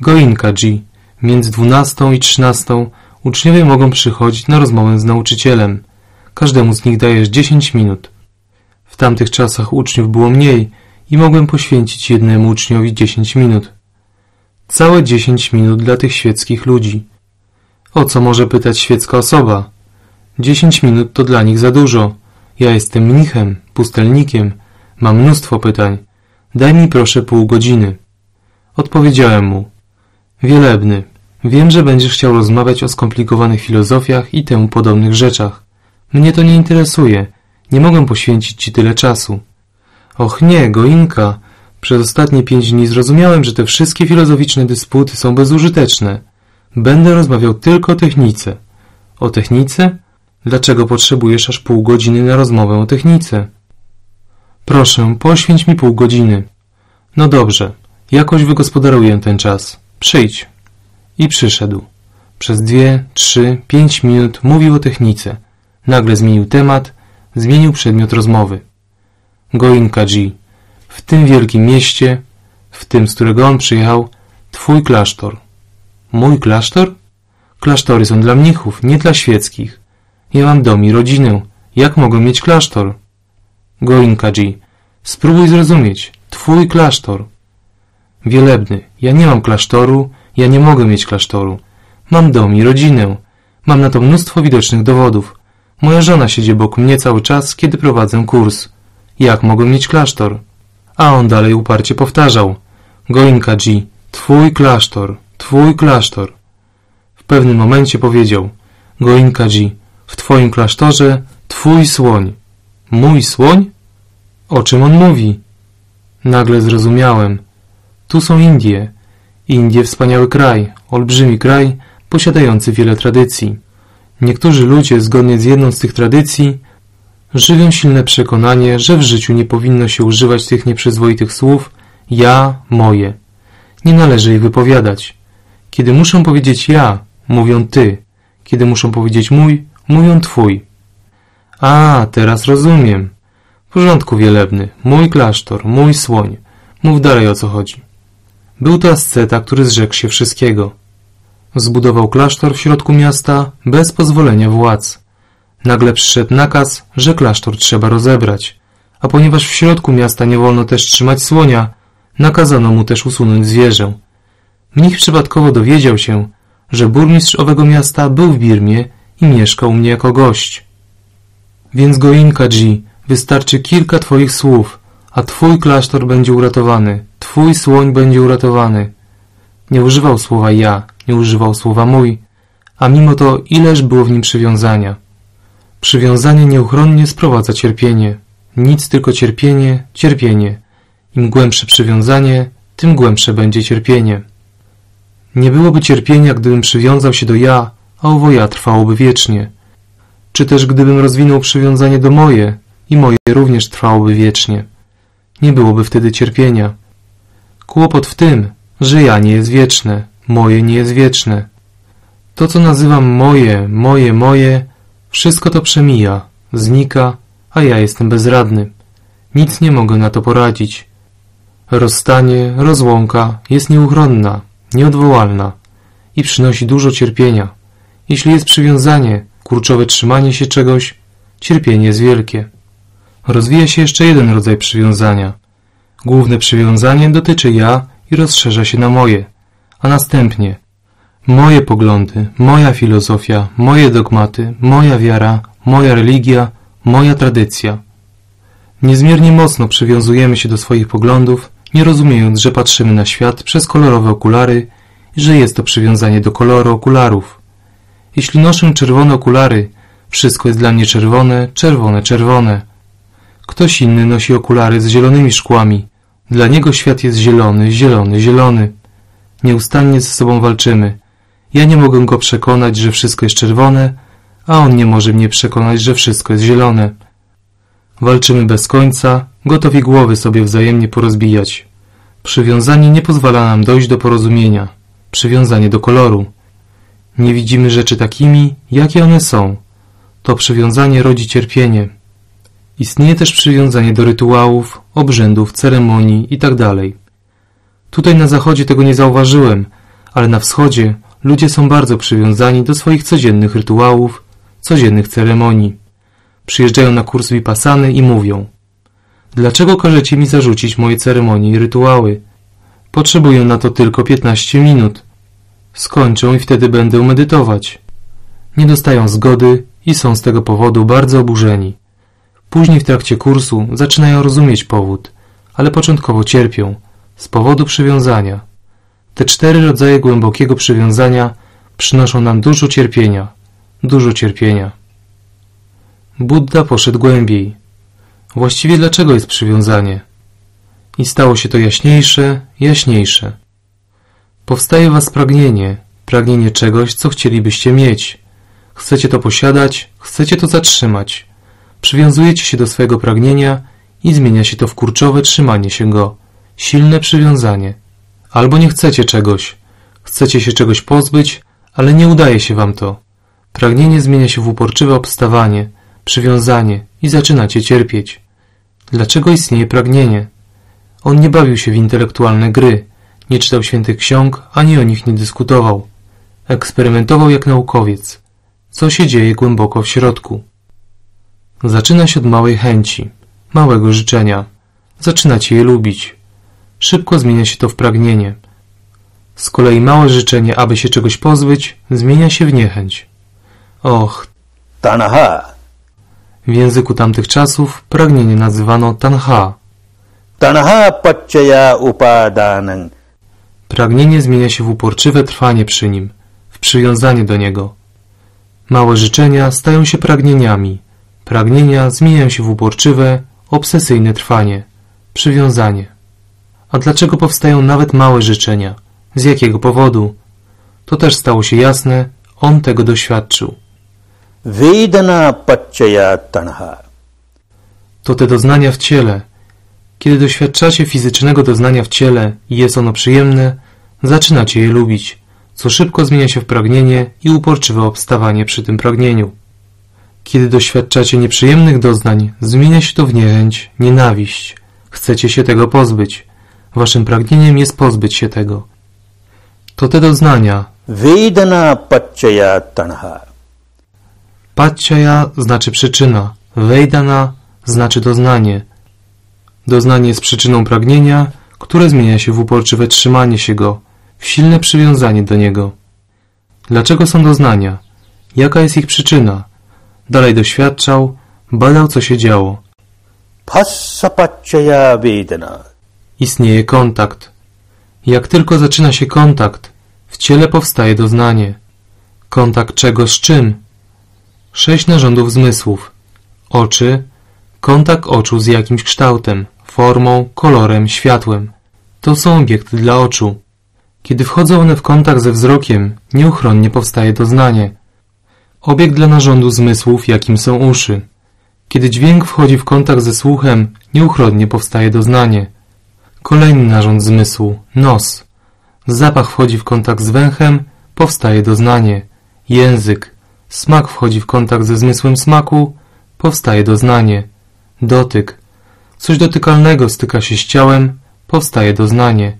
Goinka G. Między dwunastą i trzynastą uczniowie mogą przychodzić na rozmowę z nauczycielem. Każdemu z nich dajesz dziesięć minut. W tamtych czasach uczniów było mniej i mogłem poświęcić jednemu uczniowi dziesięć minut. Całe dziesięć minut dla tych świeckich ludzi. O co może pytać świecka osoba? Dziesięć minut to dla nich za dużo. Ja jestem mnichem, pustelnikiem, mam mnóstwo pytań. Daj mi proszę pół godziny. Odpowiedziałem mu. Wielebny, wiem, że będziesz chciał rozmawiać o skomplikowanych filozofiach i temu podobnych rzeczach. Mnie to nie interesuje. Nie mogę poświęcić ci tyle czasu. Och nie, Goinka. Przez ostatnie pięć dni zrozumiałem, że te wszystkie filozoficzne dysputy są bezużyteczne. Będę rozmawiał tylko o technice. O technice? Dlaczego potrzebujesz aż pół godziny na rozmowę o technice? Proszę, poświęć mi pół godziny. No dobrze, jakoś wygospodaruję ten czas. Przyjdź. I przyszedł. Przez dwie, trzy, pięć minut mówił o technice. Nagle zmienił temat, zmienił przedmiot rozmowy. Goinka G. W tym wielkim mieście, w tym, z którego on przyjechał, twój klasztor. Mój klasztor? Klasztory są dla mnichów, nie dla świeckich. Ja mam dom i rodzinę. Jak mogę mieć klasztor? Goinka G. Spróbuj zrozumieć. Twój klasztor. Wielebny. Ja nie mam klasztoru, ja nie mogę mieć klasztoru. Mam dom i rodzinę. Mam na to mnóstwo widocznych dowodów. Moja żona siedzi obok mnie cały czas, kiedy prowadzę kurs. Jak mogę mieć klasztor? A on dalej uparcie powtarzał. Goinka G. Twój klasztor. Twój klasztor. W pewnym momencie powiedział. Goinka G. W twoim klasztorze twój słoń. Mój słoń? O czym on mówi? Nagle zrozumiałem. Tu są Indie. Indie wspaniały kraj, olbrzymi kraj, posiadający wiele tradycji. Niektórzy ludzie, zgodnie z jedną z tych tradycji, żywią silne przekonanie, że w życiu nie powinno się używać tych nieprzyzwoitych słów ja, moje. Nie należy ich wypowiadać. Kiedy muszą powiedzieć ja, mówią ty. Kiedy muszą powiedzieć mój, mówią twój. A, teraz rozumiem. W porządku wielebny, mój klasztor, mój słoń. Mów dalej o co chodzi. Był to asceta, który zrzekł się wszystkiego. Zbudował klasztor w środku miasta bez pozwolenia władz. Nagle przyszedł nakaz, że klasztor trzeba rozebrać, a ponieważ w środku miasta nie wolno też trzymać słonia, nakazano mu też usunąć zwierzę. Mnich przypadkowo dowiedział się, że burmistrz owego miasta był w Birmie i mieszkał u mnie jako gość. Więc Goinka G, wystarczy kilka twoich słów, a twój klasztor będzie uratowany, twój słoń będzie uratowany. Nie używał słowa ja, nie używał słowa mój, a mimo to ileż było w nim przywiązania. Przywiązanie nieuchronnie sprowadza cierpienie. Nic tylko cierpienie, cierpienie. Im głębsze przywiązanie, tym głębsze będzie cierpienie. Nie byłoby cierpienia, gdybym przywiązał się do ja, a owo ja trwałoby wiecznie. Czy też gdybym rozwinął przywiązanie do moje, i moje również trwałoby wiecznie. Nie byłoby wtedy cierpienia. Kłopot w tym, że ja nie jest wieczne, moje nie jest wieczne. To, co nazywam moje, moje, moje, wszystko to przemija, znika, a ja jestem bezradny. Nic nie mogę na to poradzić. Rozstanie, rozłąka jest nieuchronna, nieodwołalna i przynosi dużo cierpienia. Jeśli jest przywiązanie, kurczowe trzymanie się czegoś, cierpienie jest wielkie. Rozwija się jeszcze jeden rodzaj przywiązania. Główne przywiązanie dotyczy ja i rozszerza się na moje, a następnie moje poglądy, moja filozofia, moje dogmaty, moja wiara, moja religia, moja tradycja. Niezmiernie mocno przywiązujemy się do swoich poglądów, nie rozumiejąc, że patrzymy na świat przez kolorowe okulary i że jest to przywiązanie do koloru okularów. Jeśli noszę czerwone okulary, wszystko jest dla mnie czerwone, czerwone, czerwone. Ktoś inny nosi okulary z zielonymi szkłami. Dla niego świat jest zielony, zielony, zielony. Nieustannie ze sobą walczymy. Ja nie mogę go przekonać, że wszystko jest czerwone, a on nie może mnie przekonać, że wszystko jest zielone. Walczymy bez końca, gotowi głowy sobie wzajemnie porozbijać. Przywiązanie nie pozwala nam dojść do porozumienia. Przywiązanie do koloru. Nie widzimy rzeczy takimi, jakie one są. To przywiązanie rodzi cierpienie. Istnieje też przywiązanie do rytuałów, obrzędów, ceremonii itd. Tutaj na zachodzie tego nie zauważyłem, ale na wschodzie ludzie są bardzo przywiązani do swoich codziennych rytuałów, codziennych ceremonii. Przyjeżdżają na kurs Vipassany i mówią Dlaczego każecie mi zarzucić moje ceremonie i rytuały? Potrzebuję na to tylko 15 minut. Skończą i wtedy będę medytować. Nie dostają zgody i są z tego powodu bardzo oburzeni. Później w trakcie kursu zaczynają rozumieć powód, ale początkowo cierpią z powodu przywiązania. Te cztery rodzaje głębokiego przywiązania przynoszą nam dużo cierpienia, dużo cierpienia. Buddha poszedł głębiej. Właściwie dlaczego jest przywiązanie? I stało się to jaśniejsze, jaśniejsze. Powstaje was pragnienie, pragnienie czegoś, co chcielibyście mieć. Chcecie to posiadać, chcecie to zatrzymać. Przywiązujecie się do swojego pragnienia i zmienia się to w kurczowe trzymanie się go, silne przywiązanie. Albo nie chcecie czegoś, chcecie się czegoś pozbyć, ale nie udaje się wam to. Pragnienie zmienia się w uporczywe obstawanie, przywiązanie i zaczynacie cierpieć. Dlaczego istnieje pragnienie? On nie bawił się w intelektualne gry, nie czytał świętych ksiąg, ani o nich nie dyskutował. Eksperymentował jak naukowiec. Co się dzieje głęboko w środku? Zaczyna się od małej chęci, małego życzenia. Zaczynacie je lubić. Szybko zmienia się to w pragnienie. Z kolei małe życzenie, aby się czegoś pozbyć, zmienia się w niechęć. Och, tanaha, w języku tamtych czasów pragnienie nazywano tanha. tanaha paccaya upadanang, Pragnienie zmienia się w uporczywe trwanie przy nim, w przywiązanie do niego. Małe życzenia stają się pragnieniami. Pragnienia zmieniają się w uporczywe, obsesyjne trwanie, przywiązanie. A dlaczego powstają nawet małe życzenia? Z jakiego powodu? To też stało się jasne, on tego doświadczył. vedana paccaya tanaha. To te doznania w ciele. Kiedy doświadczacie fizycznego doznania w ciele i jest ono przyjemne, zaczynacie je lubić, co szybko zmienia się w pragnienie i uporczywe obstawanie przy tym pragnieniu. Kiedy doświadczacie nieprzyjemnych doznań, zmienia się to w niechęć, nienawiść. Chcecie się tego pozbyć. Waszym pragnieniem jest pozbyć się tego. To te doznania. Vedana paccaya tanaha. Paccaya znaczy przyczyna, Vejdana znaczy doznanie. Doznanie jest przyczyną pragnienia, które zmienia się w uporczywe trzymanie się go, w silne przywiązanie do niego. Dlaczego są doznania? Jaka jest ich przyczyna? Dalej doświadczał, badał co się działo. Istnieje kontakt. Jak tylko zaczyna się kontakt, w ciele powstaje doznanie. Kontakt czego z czym? Sześć narządów zmysłów. Oczy, kontakt oczu z jakimś kształtem, formą, kolorem, światłem. To są obiekty dla oczu. Kiedy wchodzą one w kontakt ze wzrokiem, nieuchronnie powstaje doznanie. Obiekt dla narządu zmysłów, jakim są uszy. Kiedy dźwięk wchodzi w kontakt ze słuchem, nieuchronnie powstaje doznanie. Kolejny narząd zmysłu, nos. Zapach wchodzi w kontakt z węchem, powstaje doznanie. Język. Smak wchodzi w kontakt ze zmysłem smaku, powstaje doznanie. Dotyk. Coś dotykalnego styka się z ciałem, powstaje doznanie.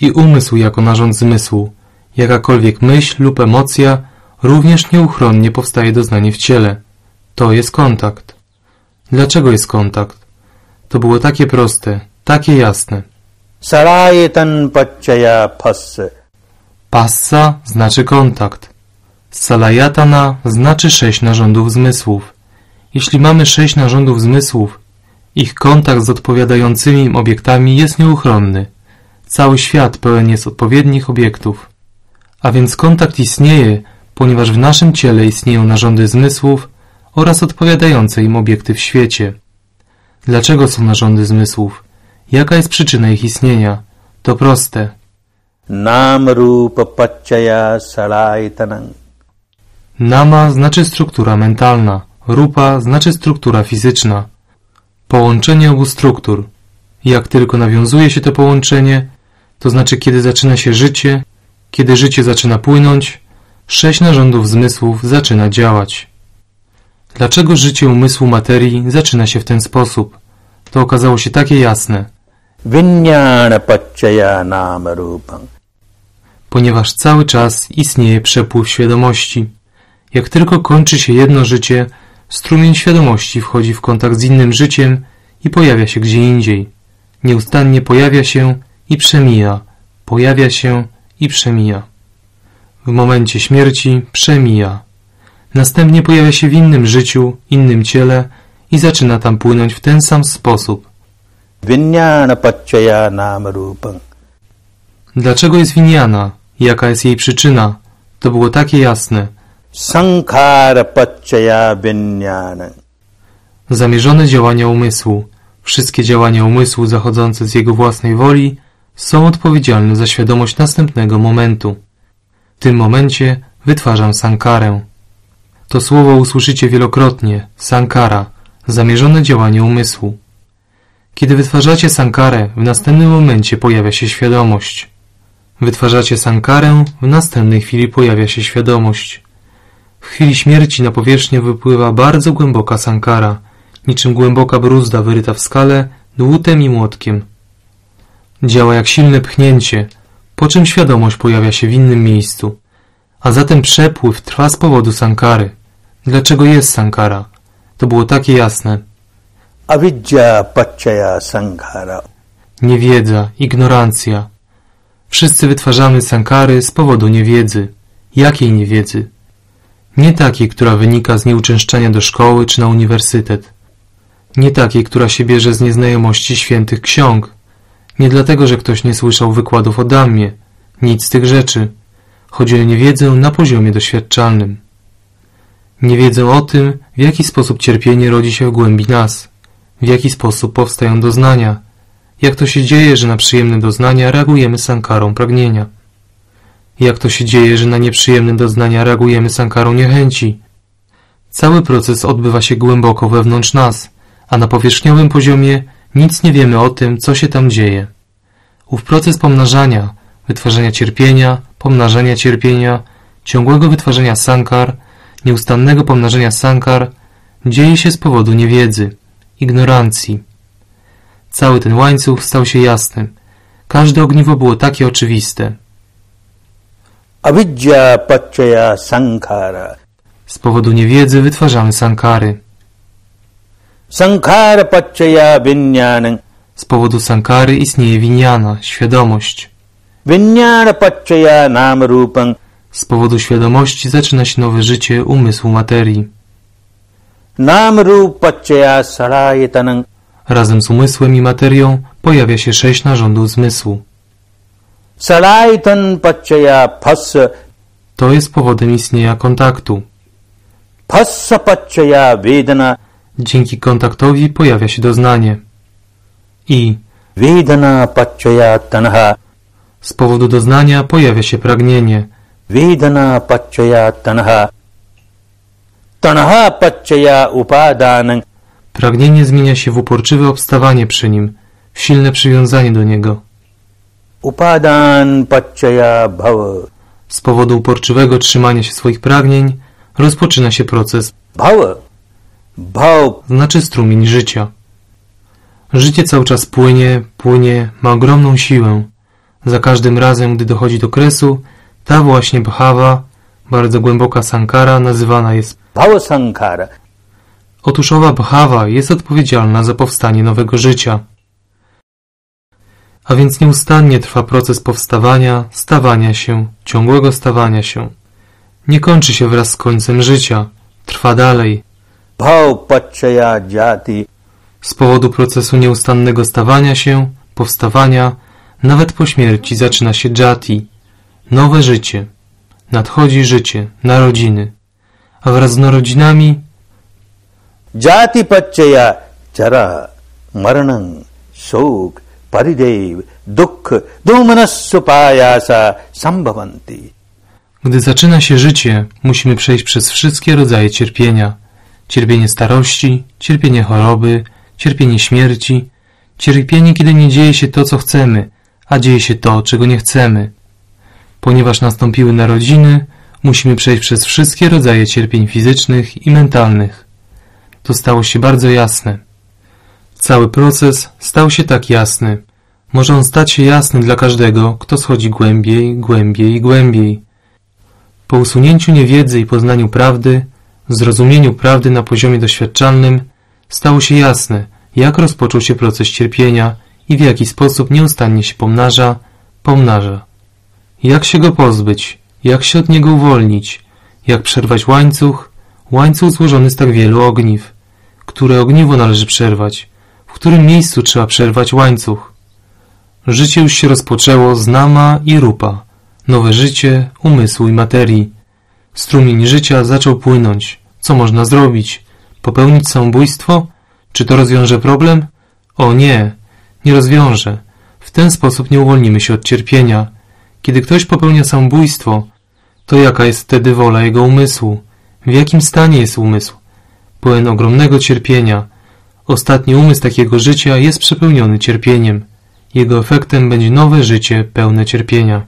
I umysł jako narząd zmysłu. Jakakolwiek myśl lub emocja również nieuchronnie powstaje doznanie w ciele. To jest kontakt. Dlaczego jest kontakt? To było takie proste, takie jasne. Paccaya. Passa znaczy kontakt. Salayatana znaczy sześć narządów zmysłów. Jeśli mamy sześć narządów zmysłów Ich kontakt z odpowiadającymi im obiektami jest nieuchronny. Cały świat pełen jest odpowiednich obiektów. A więc kontakt istnieje, ponieważ w naszym ciele istnieją narządy zmysłów oraz odpowiadające im obiekty w świecie. Dlaczego są narządy zmysłów? Jaka jest przyczyna ich istnienia? To proste. Nam rupa paccaya salaitanam. Nama znaczy struktura mentalna, rupa znaczy struktura fizyczna. Połączenie obu struktur. Jak tylko nawiązuje się to połączenie, to znaczy kiedy zaczyna się życie, kiedy życie zaczyna płynąć, sześć narządów zmysłów zaczyna działać. Dlaczego życie umysłu materii zaczyna się w ten sposób? To okazało się takie jasne. Ponieważ cały czas istnieje przepływ świadomości. Jak tylko kończy się jedno życie, strumień świadomości wchodzi w kontakt z innym życiem i pojawia się gdzie indziej. Nieustannie pojawia się i przemija, pojawia się i przemija. W momencie śmierci przemija. Następnie pojawia się w innym życiu, innym ciele i zaczyna tam płynąć w ten sam sposób. Dlaczego jest winiana? Jaka jest jej przyczyna? To było takie jasne. Zamierzone działania umysłu, wszystkie działania umysłu zachodzące z jego własnej woli są odpowiedzialne za świadomość następnego momentu. W tym momencie wytwarzam sankarę. To słowo usłyszycie wielokrotnie, sankara, zamierzone działanie umysłu. Kiedy wytwarzacie sankarę, w następnym momencie pojawia się świadomość. Wytwarzacie sankarę, w następnej chwili pojawia się świadomość. W chwili śmierci na powierzchnię wypływa bardzo głęboka sankara, niczym głęboka bruzda wyryta w skale dłutem i młotkiem. Działa jak silne pchnięcie, po czym świadomość pojawia się w innym miejscu. A zatem przepływ trwa z powodu sankary. Dlaczego jest sankara? To było takie jasne. Avidya paccaya sankhara. Niewiedza, ignorancja. Wszyscy wytwarzamy sankary z powodu niewiedzy. Jakiej niewiedzy? Nie takiej, która wynika z nieuczęszczania do szkoły czy na uniwersytet. Nie takiej, która się bierze z nieznajomości świętych ksiąg. Nie dlatego, że ktoś nie słyszał wykładów o Dammie. Nic z tych rzeczy. Chodzi o niewiedzę na poziomie doświadczalnym. Niewiedzę o tym, w jaki sposób cierpienie rodzi się w głębi nas, w jaki sposób powstają doznania, jak to się dzieje, że na przyjemne doznania reagujemy sankarą pragnienia, jak to się dzieje, że na nieprzyjemne doznania reagujemy sankarą niechęci. Cały proces odbywa się głęboko wewnątrz nas, a na powierzchniowym poziomie nic nie wiemy o tym, co się tam dzieje. Ów proces pomnażania, wytwarzania cierpienia, pomnażania cierpienia, ciągłego wytwarzania sankar, nieustannego pomnażania sankar, dzieje się z powodu niewiedzy, ignorancji. Cały ten łańcuch stał się jasny. Każde ogniwo było takie oczywiste. Avidya paccaya sankhara. Z powodu niewiedzy wytwarzamy sankary. Sankhara paccaya vijnana. Z powodu sankary istnieje winiana, świadomość. Vijnana paccaya nama rupam. Z powodu świadomości zaczyna się nowe życie umysłu materii. Nam rup paccaya salayatanam. Razem z umysłem i materią pojawia się sześć narządów zmysłu. To jest powodem istnienia kontaktu. Dzięki kontaktowi pojawia się doznanie. I z powodu doznania pojawia się pragnienie. Vedana paccaya tanha. Tanha paccaya upadanam. Pragnienie zmienia się w uporczywe obstawanie przy nim, w silne przywiązanie do niego. Upadan paccaya bhava. Z powodu uporczywego trzymania się swoich pragnień rozpoczyna się proces, Bhava. Bhav. znaczy strumień życia. Życie cały czas płynie, płynie, ma ogromną siłę. Za każdym razem, gdy dochodzi do kresu, ta właśnie bhava, bardzo głęboka sankara, nazywana jest. Bhava sankhara. Otóż owa bhava jest odpowiedzialna za powstanie nowego życia a więc nieustannie trwa proces powstawania, stawania się, ciągłego stawania się. Nie kończy się wraz z końcem życia, trwa dalej. Z powodu procesu nieustannego stawania się, powstawania, nawet po śmierci zaczyna się jati, nowe życie. Nadchodzi życie, narodziny, a wraz z narodzinami jati pacchaya chara maranam sok gdy zaczyna się życie, musimy przejść przez wszystkie rodzaje cierpienia. Cierpienie starości, cierpienie choroby, cierpienie śmierci, cierpienie, kiedy nie dzieje się to, co chcemy, a dzieje się to, czego nie chcemy. Ponieważ nastąpiły narodziny, musimy przejść przez wszystkie rodzaje cierpień fizycznych i mentalnych. To stało się bardzo jasne. Cały proces stał się tak jasny. Może on stać się jasny dla każdego, kto schodzi głębiej, głębiej głębiej. Po usunięciu niewiedzy i poznaniu prawdy, zrozumieniu prawdy na poziomie doświadczalnym, stało się jasne, jak rozpoczął się proces cierpienia i w jaki sposób nieustannie się pomnaża, pomnaża. Jak się go pozbyć, jak się od niego uwolnić, jak przerwać łańcuch, łańcuch złożony z tak wielu ogniw, które ogniwo należy przerwać, w którym miejscu trzeba przerwać łańcuch. Życie już się rozpoczęło z nama i rupa, nowe życie, umysłu i materii. Strumień życia zaczął płynąć. Co można zrobić? Popełnić samobójstwo? Czy to rozwiąże problem? O nie, nie rozwiąże. W ten sposób nie uwolnimy się od cierpienia. Kiedy ktoś popełnia samobójstwo, to jaka jest wtedy wola jego umysłu? W jakim stanie jest umysł? Pełen ogromnego cierpienia. Ostatni umysł takiego życia jest przepełniony cierpieniem. Jego efektem będzie nowe życie pełne cierpienia.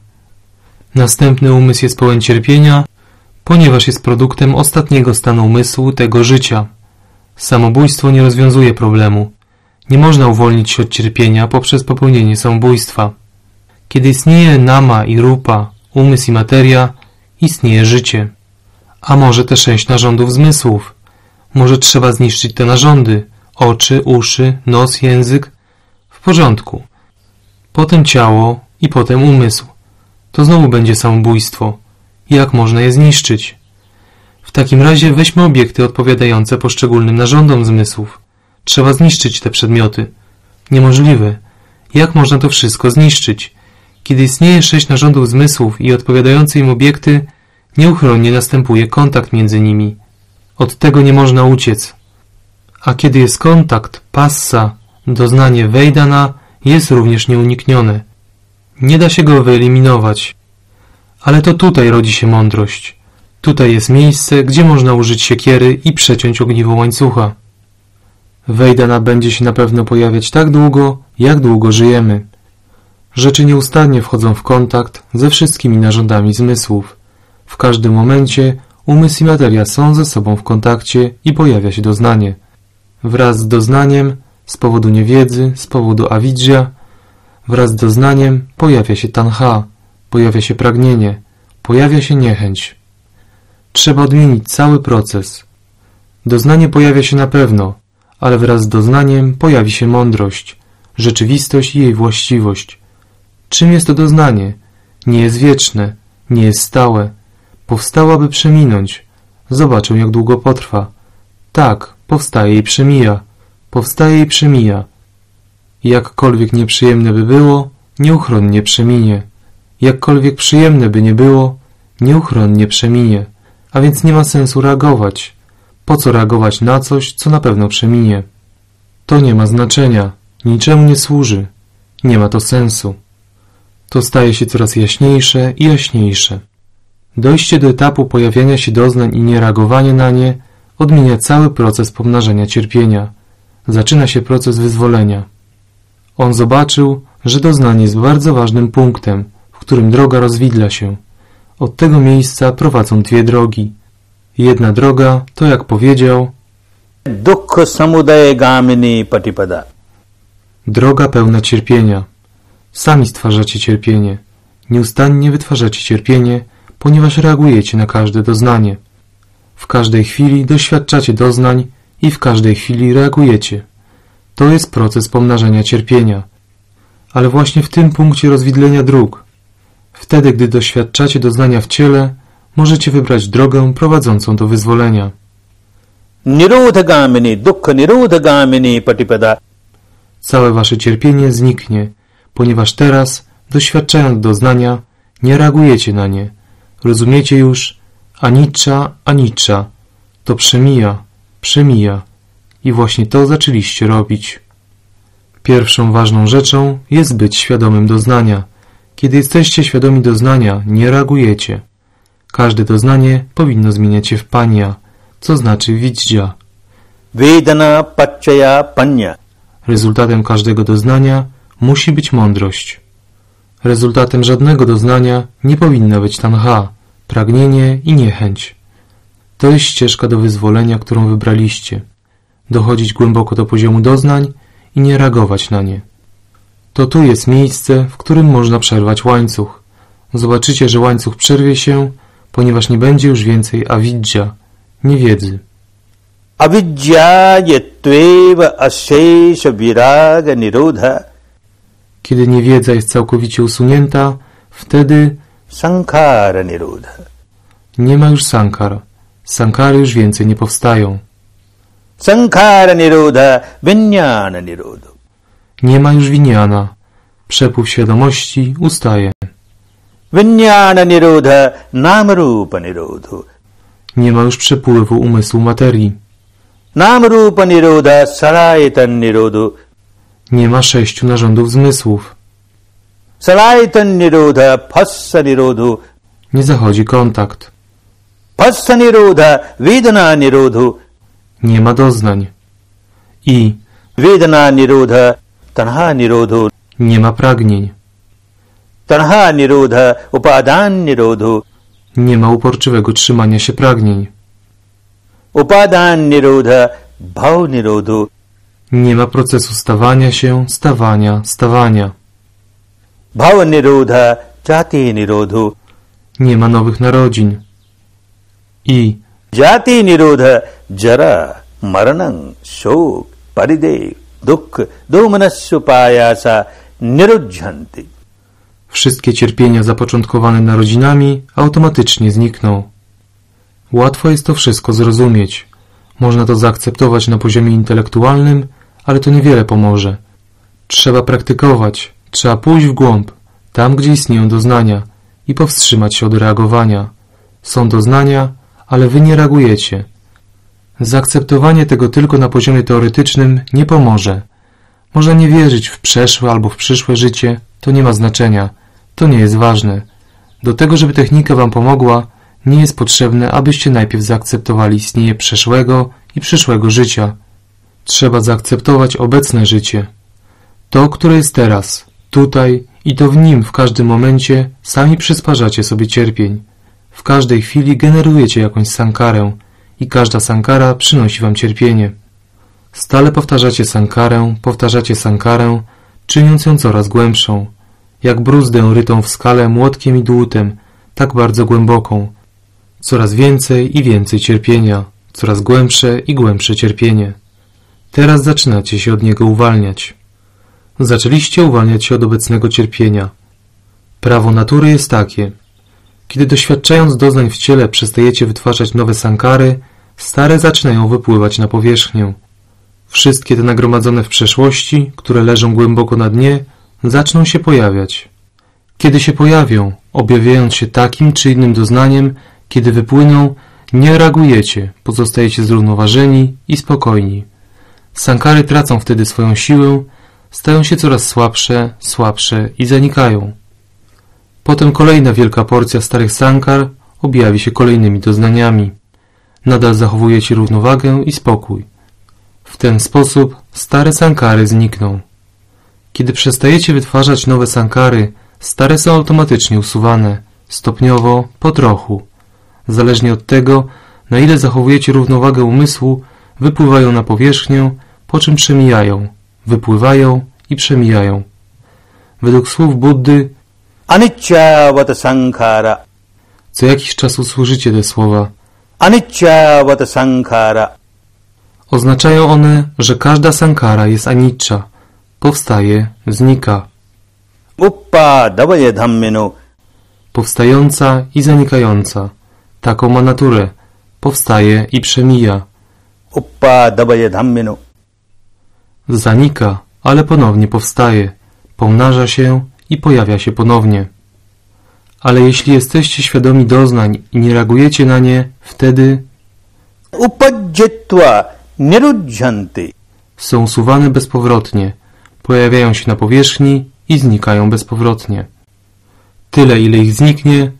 Następny umysł jest pełen cierpienia, ponieważ jest produktem ostatniego stanu umysłu tego życia. Samobójstwo nie rozwiązuje problemu. Nie można uwolnić się od cierpienia poprzez popełnienie samobójstwa. Kiedy istnieje nama i rupa, umysł i materia, istnieje życie. A może te sześć narządów zmysłów? Może trzeba zniszczyć te narządy? Oczy, uszy, nos, język? W porządku. Potem ciało i potem umysł. To znowu będzie samobójstwo. Jak można je zniszczyć? W takim razie weźmy obiekty odpowiadające poszczególnym narządom zmysłów. Trzeba zniszczyć te przedmioty. Niemożliwe. Jak można to wszystko zniszczyć? Kiedy istnieje sześć narządów zmysłów i odpowiadające im obiekty, nieuchronnie następuje kontakt między nimi. Od tego nie można uciec. A kiedy jest kontakt, passa, doznanie wejdana jest również nieuniknione. Nie da się go wyeliminować. Ale to tutaj rodzi się mądrość. Tutaj jest miejsce, gdzie można użyć siekiery i przeciąć ogniwo łańcucha. Wejdana będzie się na pewno pojawiać tak długo, jak długo żyjemy. Rzeczy nieustannie wchodzą w kontakt ze wszystkimi narządami zmysłów. W każdym momencie umysł i materia są ze sobą w kontakcie i pojawia się doznanie. Wraz z doznaniem, z powodu niewiedzy, z powodu awidzia, wraz z doznaniem pojawia się tanha, pojawia się pragnienie, pojawia się niechęć. Trzeba odmienić cały proces. Doznanie pojawia się na pewno, ale wraz z doznaniem pojawi się mądrość, rzeczywistość i jej właściwość. Czym jest to doznanie? Nie jest wieczne, nie jest stałe. Powstało, aby przeminąć. Zobaczę, jak długo potrwa. Tak, powstaje i przemija. Powstaje i przemija. Jakkolwiek nieprzyjemne by było, nieuchronnie przeminie. Jakkolwiek przyjemne by nie było, nieuchronnie przeminie. A więc nie ma sensu reagować. Po co reagować na coś, co na pewno przeminie? To nie ma znaczenia, niczemu nie służy, nie ma to sensu. To staje się coraz jaśniejsze i jaśniejsze. Dojście do etapu pojawiania się doznań i niereagowanie na nie odmienia cały proces pomnażania cierpienia. Zaczyna się proces wyzwolenia. On zobaczył, że doznanie jest bardzo ważnym punktem, w którym droga rozwidla się. Od tego miejsca prowadzą dwie drogi. Jedna droga to, jak powiedział, Dukkha Samudaye Gamini Patipada. Droga pełna cierpienia. Sami stwarzacie cierpienie. Nieustannie wytwarzacie cierpienie, ponieważ reagujecie na każde doznanie. W każdej chwili doświadczacie doznań i w każdej chwili reagujecie. To jest proces pomnażania cierpienia. Ale właśnie w tym punkcie rozwidlenia dróg, wtedy gdy doświadczacie doznania w ciele, możecie wybrać drogę prowadzącą do wyzwolenia. Nirodhagamini, dukkha nirodhagamini patipada. Całe wasze cierpienie zniknie, ponieważ teraz, doświadczając doznania, nie reagujecie na nie. Rozumiecie już, Anicza, Anicza, to przemija, przemija. I właśnie to zaczęliście robić. Pierwszą ważną rzeczą jest być świadomym doznania. Kiedy jesteście świadomi doznania, nie reagujecie. Każde doznanie powinno zmieniać się w pania, co znaczy widzia. Vedana paccaya panya. Rezultatem każdego doznania musi być mądrość. Rezultatem żadnego doznania nie powinna być tanha, pragnienie i niechęć. To jest ścieżka do wyzwolenia, którą wybraliście. Dochodzić głęboko do poziomu doznań i nie reagować na nie. To tu jest miejsce, w którym można przerwać łańcuch. Zobaczycie, że łańcuch przerwie się, ponieważ nie będzie już więcej avidzia, niewiedzy. Avidya yetveva asesha viraga nirodha. Kiedy niewiedza jest całkowicie usunięta, wtedy Sankara Niruddha. Nie ma już sankar. Sankary już więcej nie powstają. Sankara Niruddha, Vinyana Niruddha. Nie ma już winiana. Przepływ świadomości ustaje. Vinyana Niruddha, namrupa Niruddha. Nie ma już przepływu umysłu materii. Namrupa Niruddha, Sarayatan Niruddha. Nie ma sześciu narządów zmysłów. Nie zachodzi kontakt. Nie ma doznań. I nie ma pragnień. Nie ma uporczywego trzymania się pragnień. Nie ma procesu stawania się, stawania, stawania. ಭಾವ ನಿರೋಧ ಜಾತಿ ನಿರೋಧ Nie ma nowych narodzin. I ಜಾತಿ ನಿರೋಧ ಜರ ಮರಣಂ ಶೋಕ್ ಪರಿದೇ ದುಃಖ ದೋಮನಸ್ಸು ಪಾಯಾಸ wszystkie cierpienia zapoczątkowane narodzinami automatycznie znikną. Łatwo jest to wszystko zrozumieć. Można to zaakceptować na poziomie intelektualnym, ale to niewiele pomoże. Trzeba praktykować, trzeba pójść w głąb, tam gdzie istnieją doznania i powstrzymać się od reagowania. Są doznania, ale wy nie reagujecie. Zaakceptowanie tego tylko na poziomie teoretycznym nie pomoże. Można nie wierzyć w przeszłe albo w przyszłe życie, to nie ma znaczenia, to nie jest ważne. Do tego, żeby technika wam pomogła, nie jest potrzebne, abyście najpierw zaakceptowali istnienie przeszłego i przyszłego życia. Trzeba zaakceptować obecne życie. To, które jest teraz, tutaj i to w nim w każdym momencie sami przysparzacie sobie cierpień. W każdej chwili generujecie jakąś sankarę i każda sankara przynosi wam cierpienie. Stale powtarzacie sankarę, powtarzacie sankarę, czyniąc ją coraz głębszą. Jak bruzdę rytą w skale młotkiem i dłutem, tak bardzo głęboką. Coraz więcej i więcej cierpienia, coraz głębsze i głębsze cierpienie. Teraz zaczynacie się od niego uwalniać. Zaczęliście uwalniać się od obecnego cierpienia. Prawo natury jest takie. Kiedy doświadczając doznań w ciele przestajecie wytwarzać nowe sankary, stare zaczynają wypływać na powierzchnię. Wszystkie te nagromadzone w przeszłości, które leżą głęboko na dnie, zaczną się pojawiać. Kiedy się pojawią, objawiając się takim czy innym doznaniem, kiedy wypłyną, nie reagujecie, pozostajecie zrównoważeni i spokojni. Sankary tracą wtedy swoją siłę, stają się coraz słabsze, słabsze i zanikają. Potem kolejna wielka porcja starych sankar objawi się kolejnymi doznaniami. Nadal zachowujecie równowagę i spokój. W ten sposób stare sankary znikną. Kiedy przestajecie wytwarzać nowe sankary, stare są automatycznie usuwane, stopniowo, po trochu. Zależnie od tego, na ile zachowujecie równowagę umysłu, wypływają na powierzchnię, po czym przemijają, wypływają i przemijają. Według słów Buddy Anicca vata sankhara Co jakiś czas usłyszycie te słowa Anicca vata sankhara Oznaczają one, że każda sankara jest anicca, powstaje, znika. Uppa Powstająca i zanikająca. Taką ma naturę. Powstaje i przemija. Uppa davaye Zanika, ale ponownie powstaje, pomnaża się i pojawia się ponownie. Ale jeśli jesteście świadomi doznań i nie reagujecie na nie, wtedy są usuwane bezpowrotnie, pojawiają się na powierzchni i znikają bezpowrotnie. Tyle, ile ich zniknie,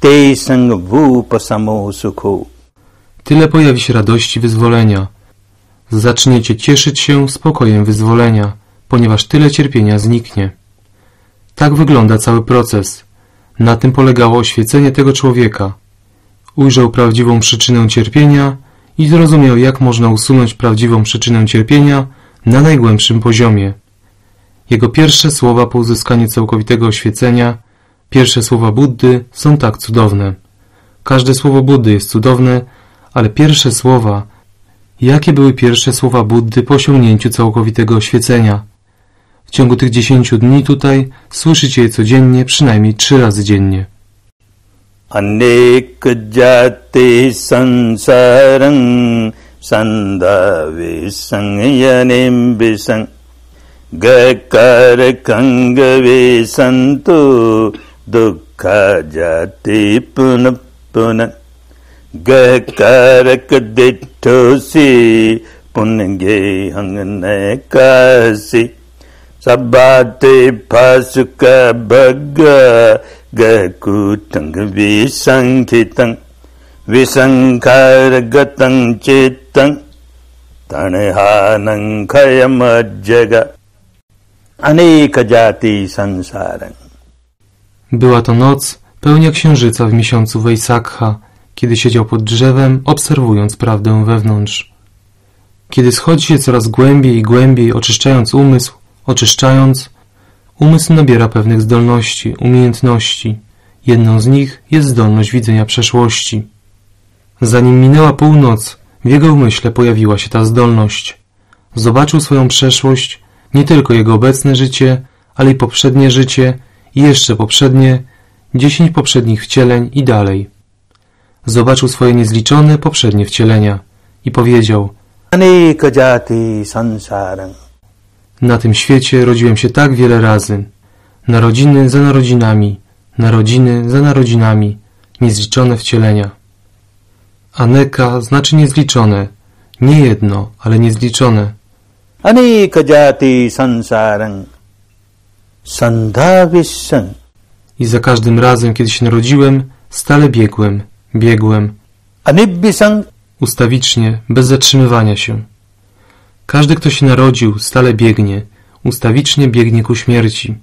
Te tyle pojawi się radości wyzwolenia. Zaczniecie cieszyć się spokojem wyzwolenia, ponieważ tyle cierpienia zniknie. Tak wygląda cały proces. Na tym polegało oświecenie tego człowieka. Ujrzał prawdziwą przyczynę cierpienia i zrozumiał, jak można usunąć prawdziwą przyczynę cierpienia na najgłębszym poziomie. Jego pierwsze słowa po uzyskaniu całkowitego oświecenia, pierwsze słowa Buddy są tak cudowne. Każde słowo Buddy jest cudowne, ale pierwsze słowa, jakie były pierwsze słowa Buddy po osiągnięciu całkowitego oświecenia? W ciągu tych dziesięciu dni tutaj słyszycie je codziennie, przynajmniej trzy razy dziennie. अनेक जाति संसारं सन्दावे संयनिं विसं गकारकङ्गवे सन्तु दुःख जाति पुनः पुनः गकारक दिठोसि पुनगे हङ्गनकासि Sabate pasuka bhaga gakutang visankitang visankaragatam chitang tanhanang khayamajjaga aneka jati sansarang. Była to noc pełnia księżyca w miesiącu Wejsakha, kiedy siedział pod drzewem, obserwując prawdę wewnątrz. Kiedy schodzi się coraz głębiej i głębiej, oczyszczając umysł, oczyszczając, umysł nabiera pewnych zdolności, umiejętności. Jedną z nich jest zdolność widzenia przeszłości. Zanim minęła północ, w jego umyśle pojawiła się ta zdolność. Zobaczył swoją przeszłość, nie tylko jego obecne życie, ale i poprzednie życie i jeszcze poprzednie, dziesięć poprzednich wcieleń i dalej. Zobaczył swoje niezliczone poprzednie wcielenia i powiedział. Na tym świecie rodziłem się tak wiele razy. Narodziny za narodzinami, narodziny za narodzinami, niezliczone wcielenia. Aneka znaczy niezliczone, nie jedno, ale niezliczone. Aneka jati sansarang. Sandhavisang. I za każdym razem, kiedy się narodziłem, stale biegłem, biegłem, ustawicznie, bez zatrzymywania się. Każdy, kto się narodził, stale biegnie, ustawicznie biegnie ku śmierci.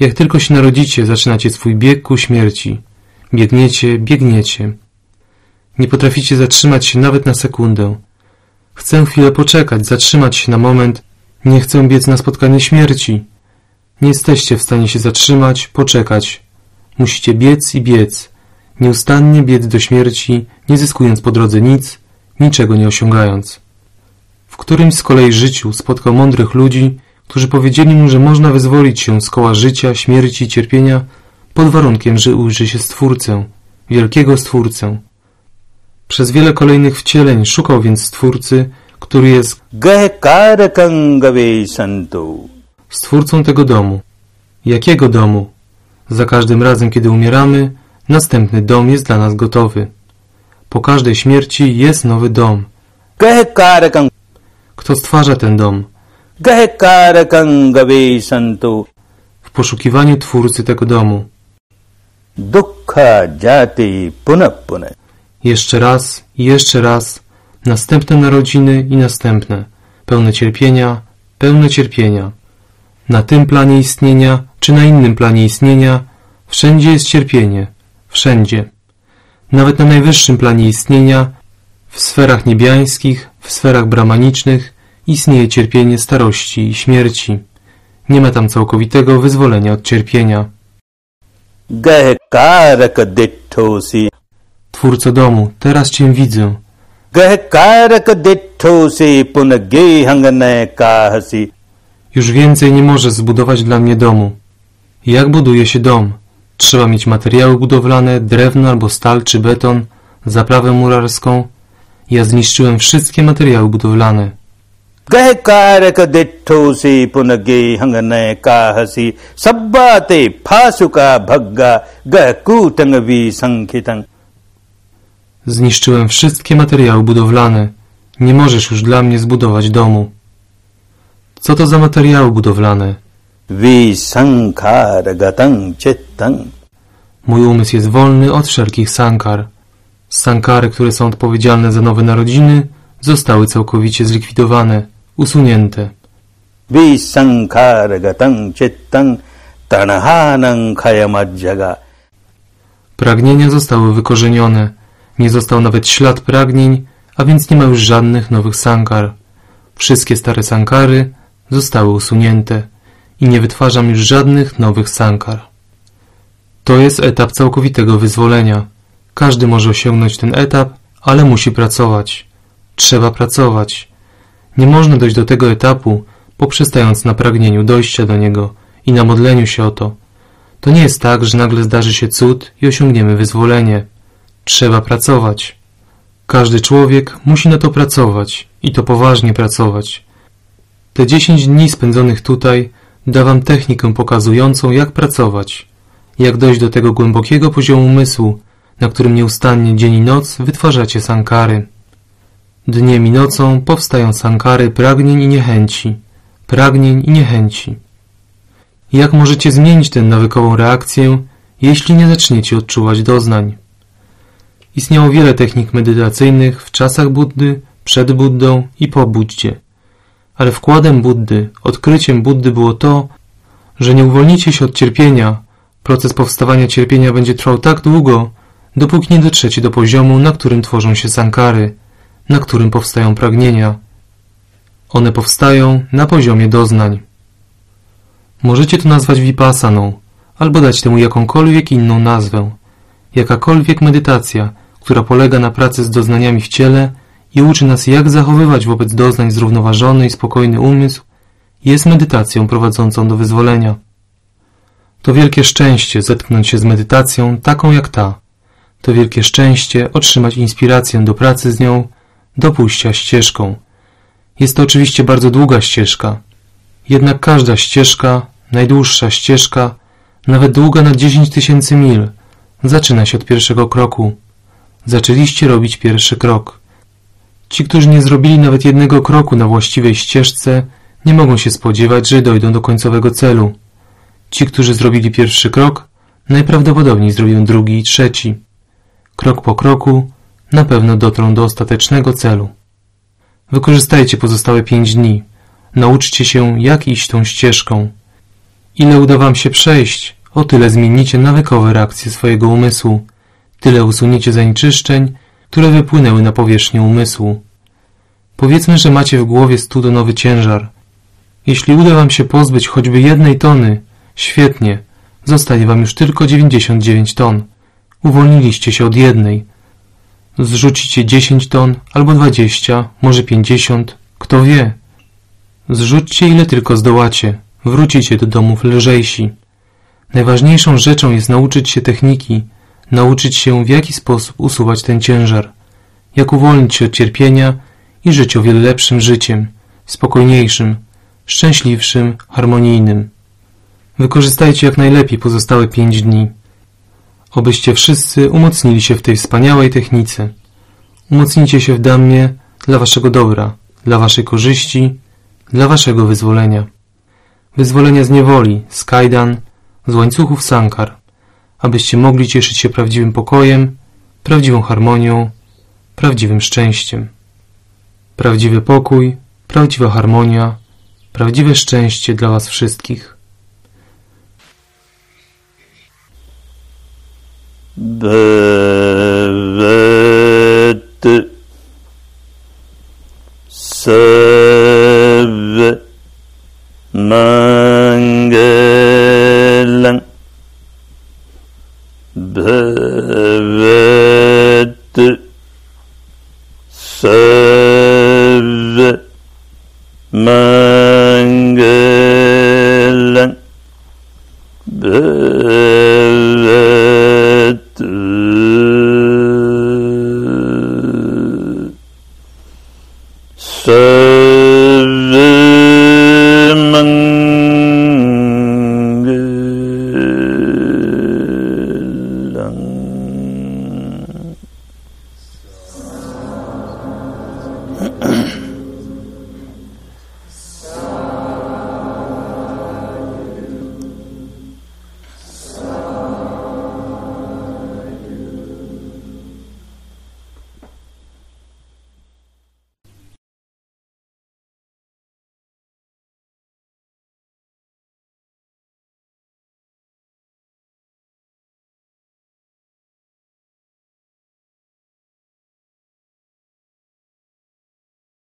Jak tylko się narodzicie, zaczynacie swój bieg ku śmierci. Biegniecie, biegniecie. Nie potraficie zatrzymać się nawet na sekundę. Chcę chwilę poczekać, zatrzymać się na moment. Nie chcę biec na spotkanie śmierci. Nie jesteście w stanie się zatrzymać, poczekać. Musicie biec i biec. Nieustannie biec do śmierci, nie zyskując po drodze nic, niczego nie osiągając. W którymś z kolei życiu spotkał mądrych ludzi, którzy powiedzieli mu, że można wyzwolić się z koła życia, śmierci i cierpienia pod warunkiem, że ujrzy się Stwórcę, wielkiego Stwórcę. Przez wiele kolejnych wcieleń szukał więc Stwórcy, który jest. Stwórcą tego domu. Jakiego domu? Za każdym razem, kiedy umieramy, następny dom jest dla nas gotowy. Po każdej śmierci jest nowy dom. Kto stwarza ten dom? W poszukiwaniu Twórcy tego domu. Dukkha jati. Jeszcze raz jeszcze raz, następne narodziny i następne, pełne cierpienia, pełne cierpienia. Na tym planie istnienia, czy na innym planie istnienia, wszędzie jest cierpienie, wszędzie. Nawet na najwyższym planie istnienia, w sferach niebiańskich, w sferach bramanicznych, istnieje cierpienie starości i śmierci. Nie ma tam całkowitego wyzwolenia od cierpienia. Twórco domu, teraz Cię widzę. Już więcej nie możesz zbudować dla mnie domu. Jak buduje się dom? Trzeba mieć materiały budowlane, drewno albo stal czy beton, zaprawę murarską. Ja zniszczyłem wszystkie materiały budowlane. Zniszczyłem wszystkie materiały budowlane. Nie możesz już dla mnie zbudować domu. Co to za materiały budowlane? Visankaragatam chittang. Mój umysł jest wolny od wszelkich sankar. Sankary, które są odpowiedzialne za nowe narodziny, zostały całkowicie zlikwidowane, usunięte. Visankaragatam chittang tanahanang khayamadjaga. Pragnienia zostały wykorzenione. Nie został nawet ślad pragnień, a więc nie ma już żadnych nowych sankar. Wszystkie stare sankary zostały usunięte i nie wytwarzam już żadnych nowych sankar. To jest etap całkowitego wyzwolenia. Każdy może osiągnąć ten etap, ale musi pracować. Trzeba pracować. Nie można dojść do tego etapu, poprzestając na pragnieniu dojścia do niego i na modleniu się o to. To nie jest tak, że nagle zdarzy się cud i osiągniemy wyzwolenie. Trzeba pracować. Każdy człowiek musi na to pracować i to poważnie pracować. Te dziesięć dni spędzonych tutaj da wam technikę pokazującą, jak pracować, jak dojść do tego głębokiego poziomu umysłu, na którym nieustannie dzień i noc wytwarzacie sankary. Dniem i nocą powstają sankary pragnień i niechęci, pragnień i niechęci. Jak możecie zmienić tę nawykową reakcję, jeśli nie zaczniecie odczuwać doznań? Istniało wiele technik medytacyjnych w czasach Buddy, przed Buddą i po Buddzie. Ale wkładem Buddy, odkryciem Buddy było to, że nie uwolnicie się od cierpienia. Proces powstawania cierpienia będzie trwał tak długo, dopóki nie dotrzecie do poziomu, na którym tworzą się sankary, na którym powstają pragnienia. One powstają na poziomie doznań. Możecie to nazwać vipassaną, albo dać temu jakąkolwiek inną nazwę. Jakakolwiek medytacja, która polega na pracy z doznaniami w ciele i uczy nas jak zachowywać wobec doznań zrównoważony i spokojny umysł, jest medytacją prowadzącą do wyzwolenia. To wielkie szczęście zetknąć się z medytacją taką jak ta. To wielkie szczęście otrzymać inspirację do pracy z nią, do pójścia ścieżką. Jest to oczywiście bardzo długa ścieżka. Jednak każda ścieżka, najdłuższa ścieżka, nawet długa na 10 tysięcy mil, zaczyna się od pierwszego kroku. Zaczęliście robić pierwszy krok. Ci, którzy nie zrobili nawet jednego kroku na właściwej ścieżce, nie mogą się spodziewać, że dojdą do końcowego celu. Ci, którzy zrobili pierwszy krok, najprawdopodobniej zrobią drugi i trzeci. Krok po kroku na pewno dotrą do ostatecznego celu. Wykorzystajcie pozostałe pięć dni. Nauczcie się, jak iść tą ścieżką. Ile uda wam się przejść, o tyle zmienicie nawykowe reakcje swojego umysłu. Tyle usuniecie zanieczyszczeń, które wypłynęły na powierzchnię umysłu. Powiedzmy, że macie w głowie studonowy ciężar. Jeśli uda wam się pozbyć choćby jednej tony, świetnie, zostanie wam już tylko 99 ton. Uwolniliście się od jednej. Zrzucicie 10 ton, albo 20, może 50, kto wie. Zrzućcie ile tylko zdołacie, wrócicie do domów lżejsi. Najważniejszą rzeczą jest nauczyć się techniki, nauczyć się w jaki sposób usuwać ten ciężar, jak uwolnić się od cierpienia i żyć o wiele lepszym życiem, spokojniejszym, szczęśliwszym, harmonijnym. Wykorzystajcie jak najlepiej pozostałe pięć dni. Obyście wszyscy umocnili się w tej wspaniałej technice. Umocnijcie się w Dammie dla waszego dobra, dla waszej korzyści, dla waszego wyzwolenia. Wyzwolenia z niewoli, z kajdan, z łańcuchów sankar, abyście mogli cieszyć się prawdziwym pokojem, prawdziwą harmonią, prawdziwym szczęściem. Prawdziwy pokój, prawdziwa harmonia, prawdziwe szczęście dla was wszystkich. Bhavat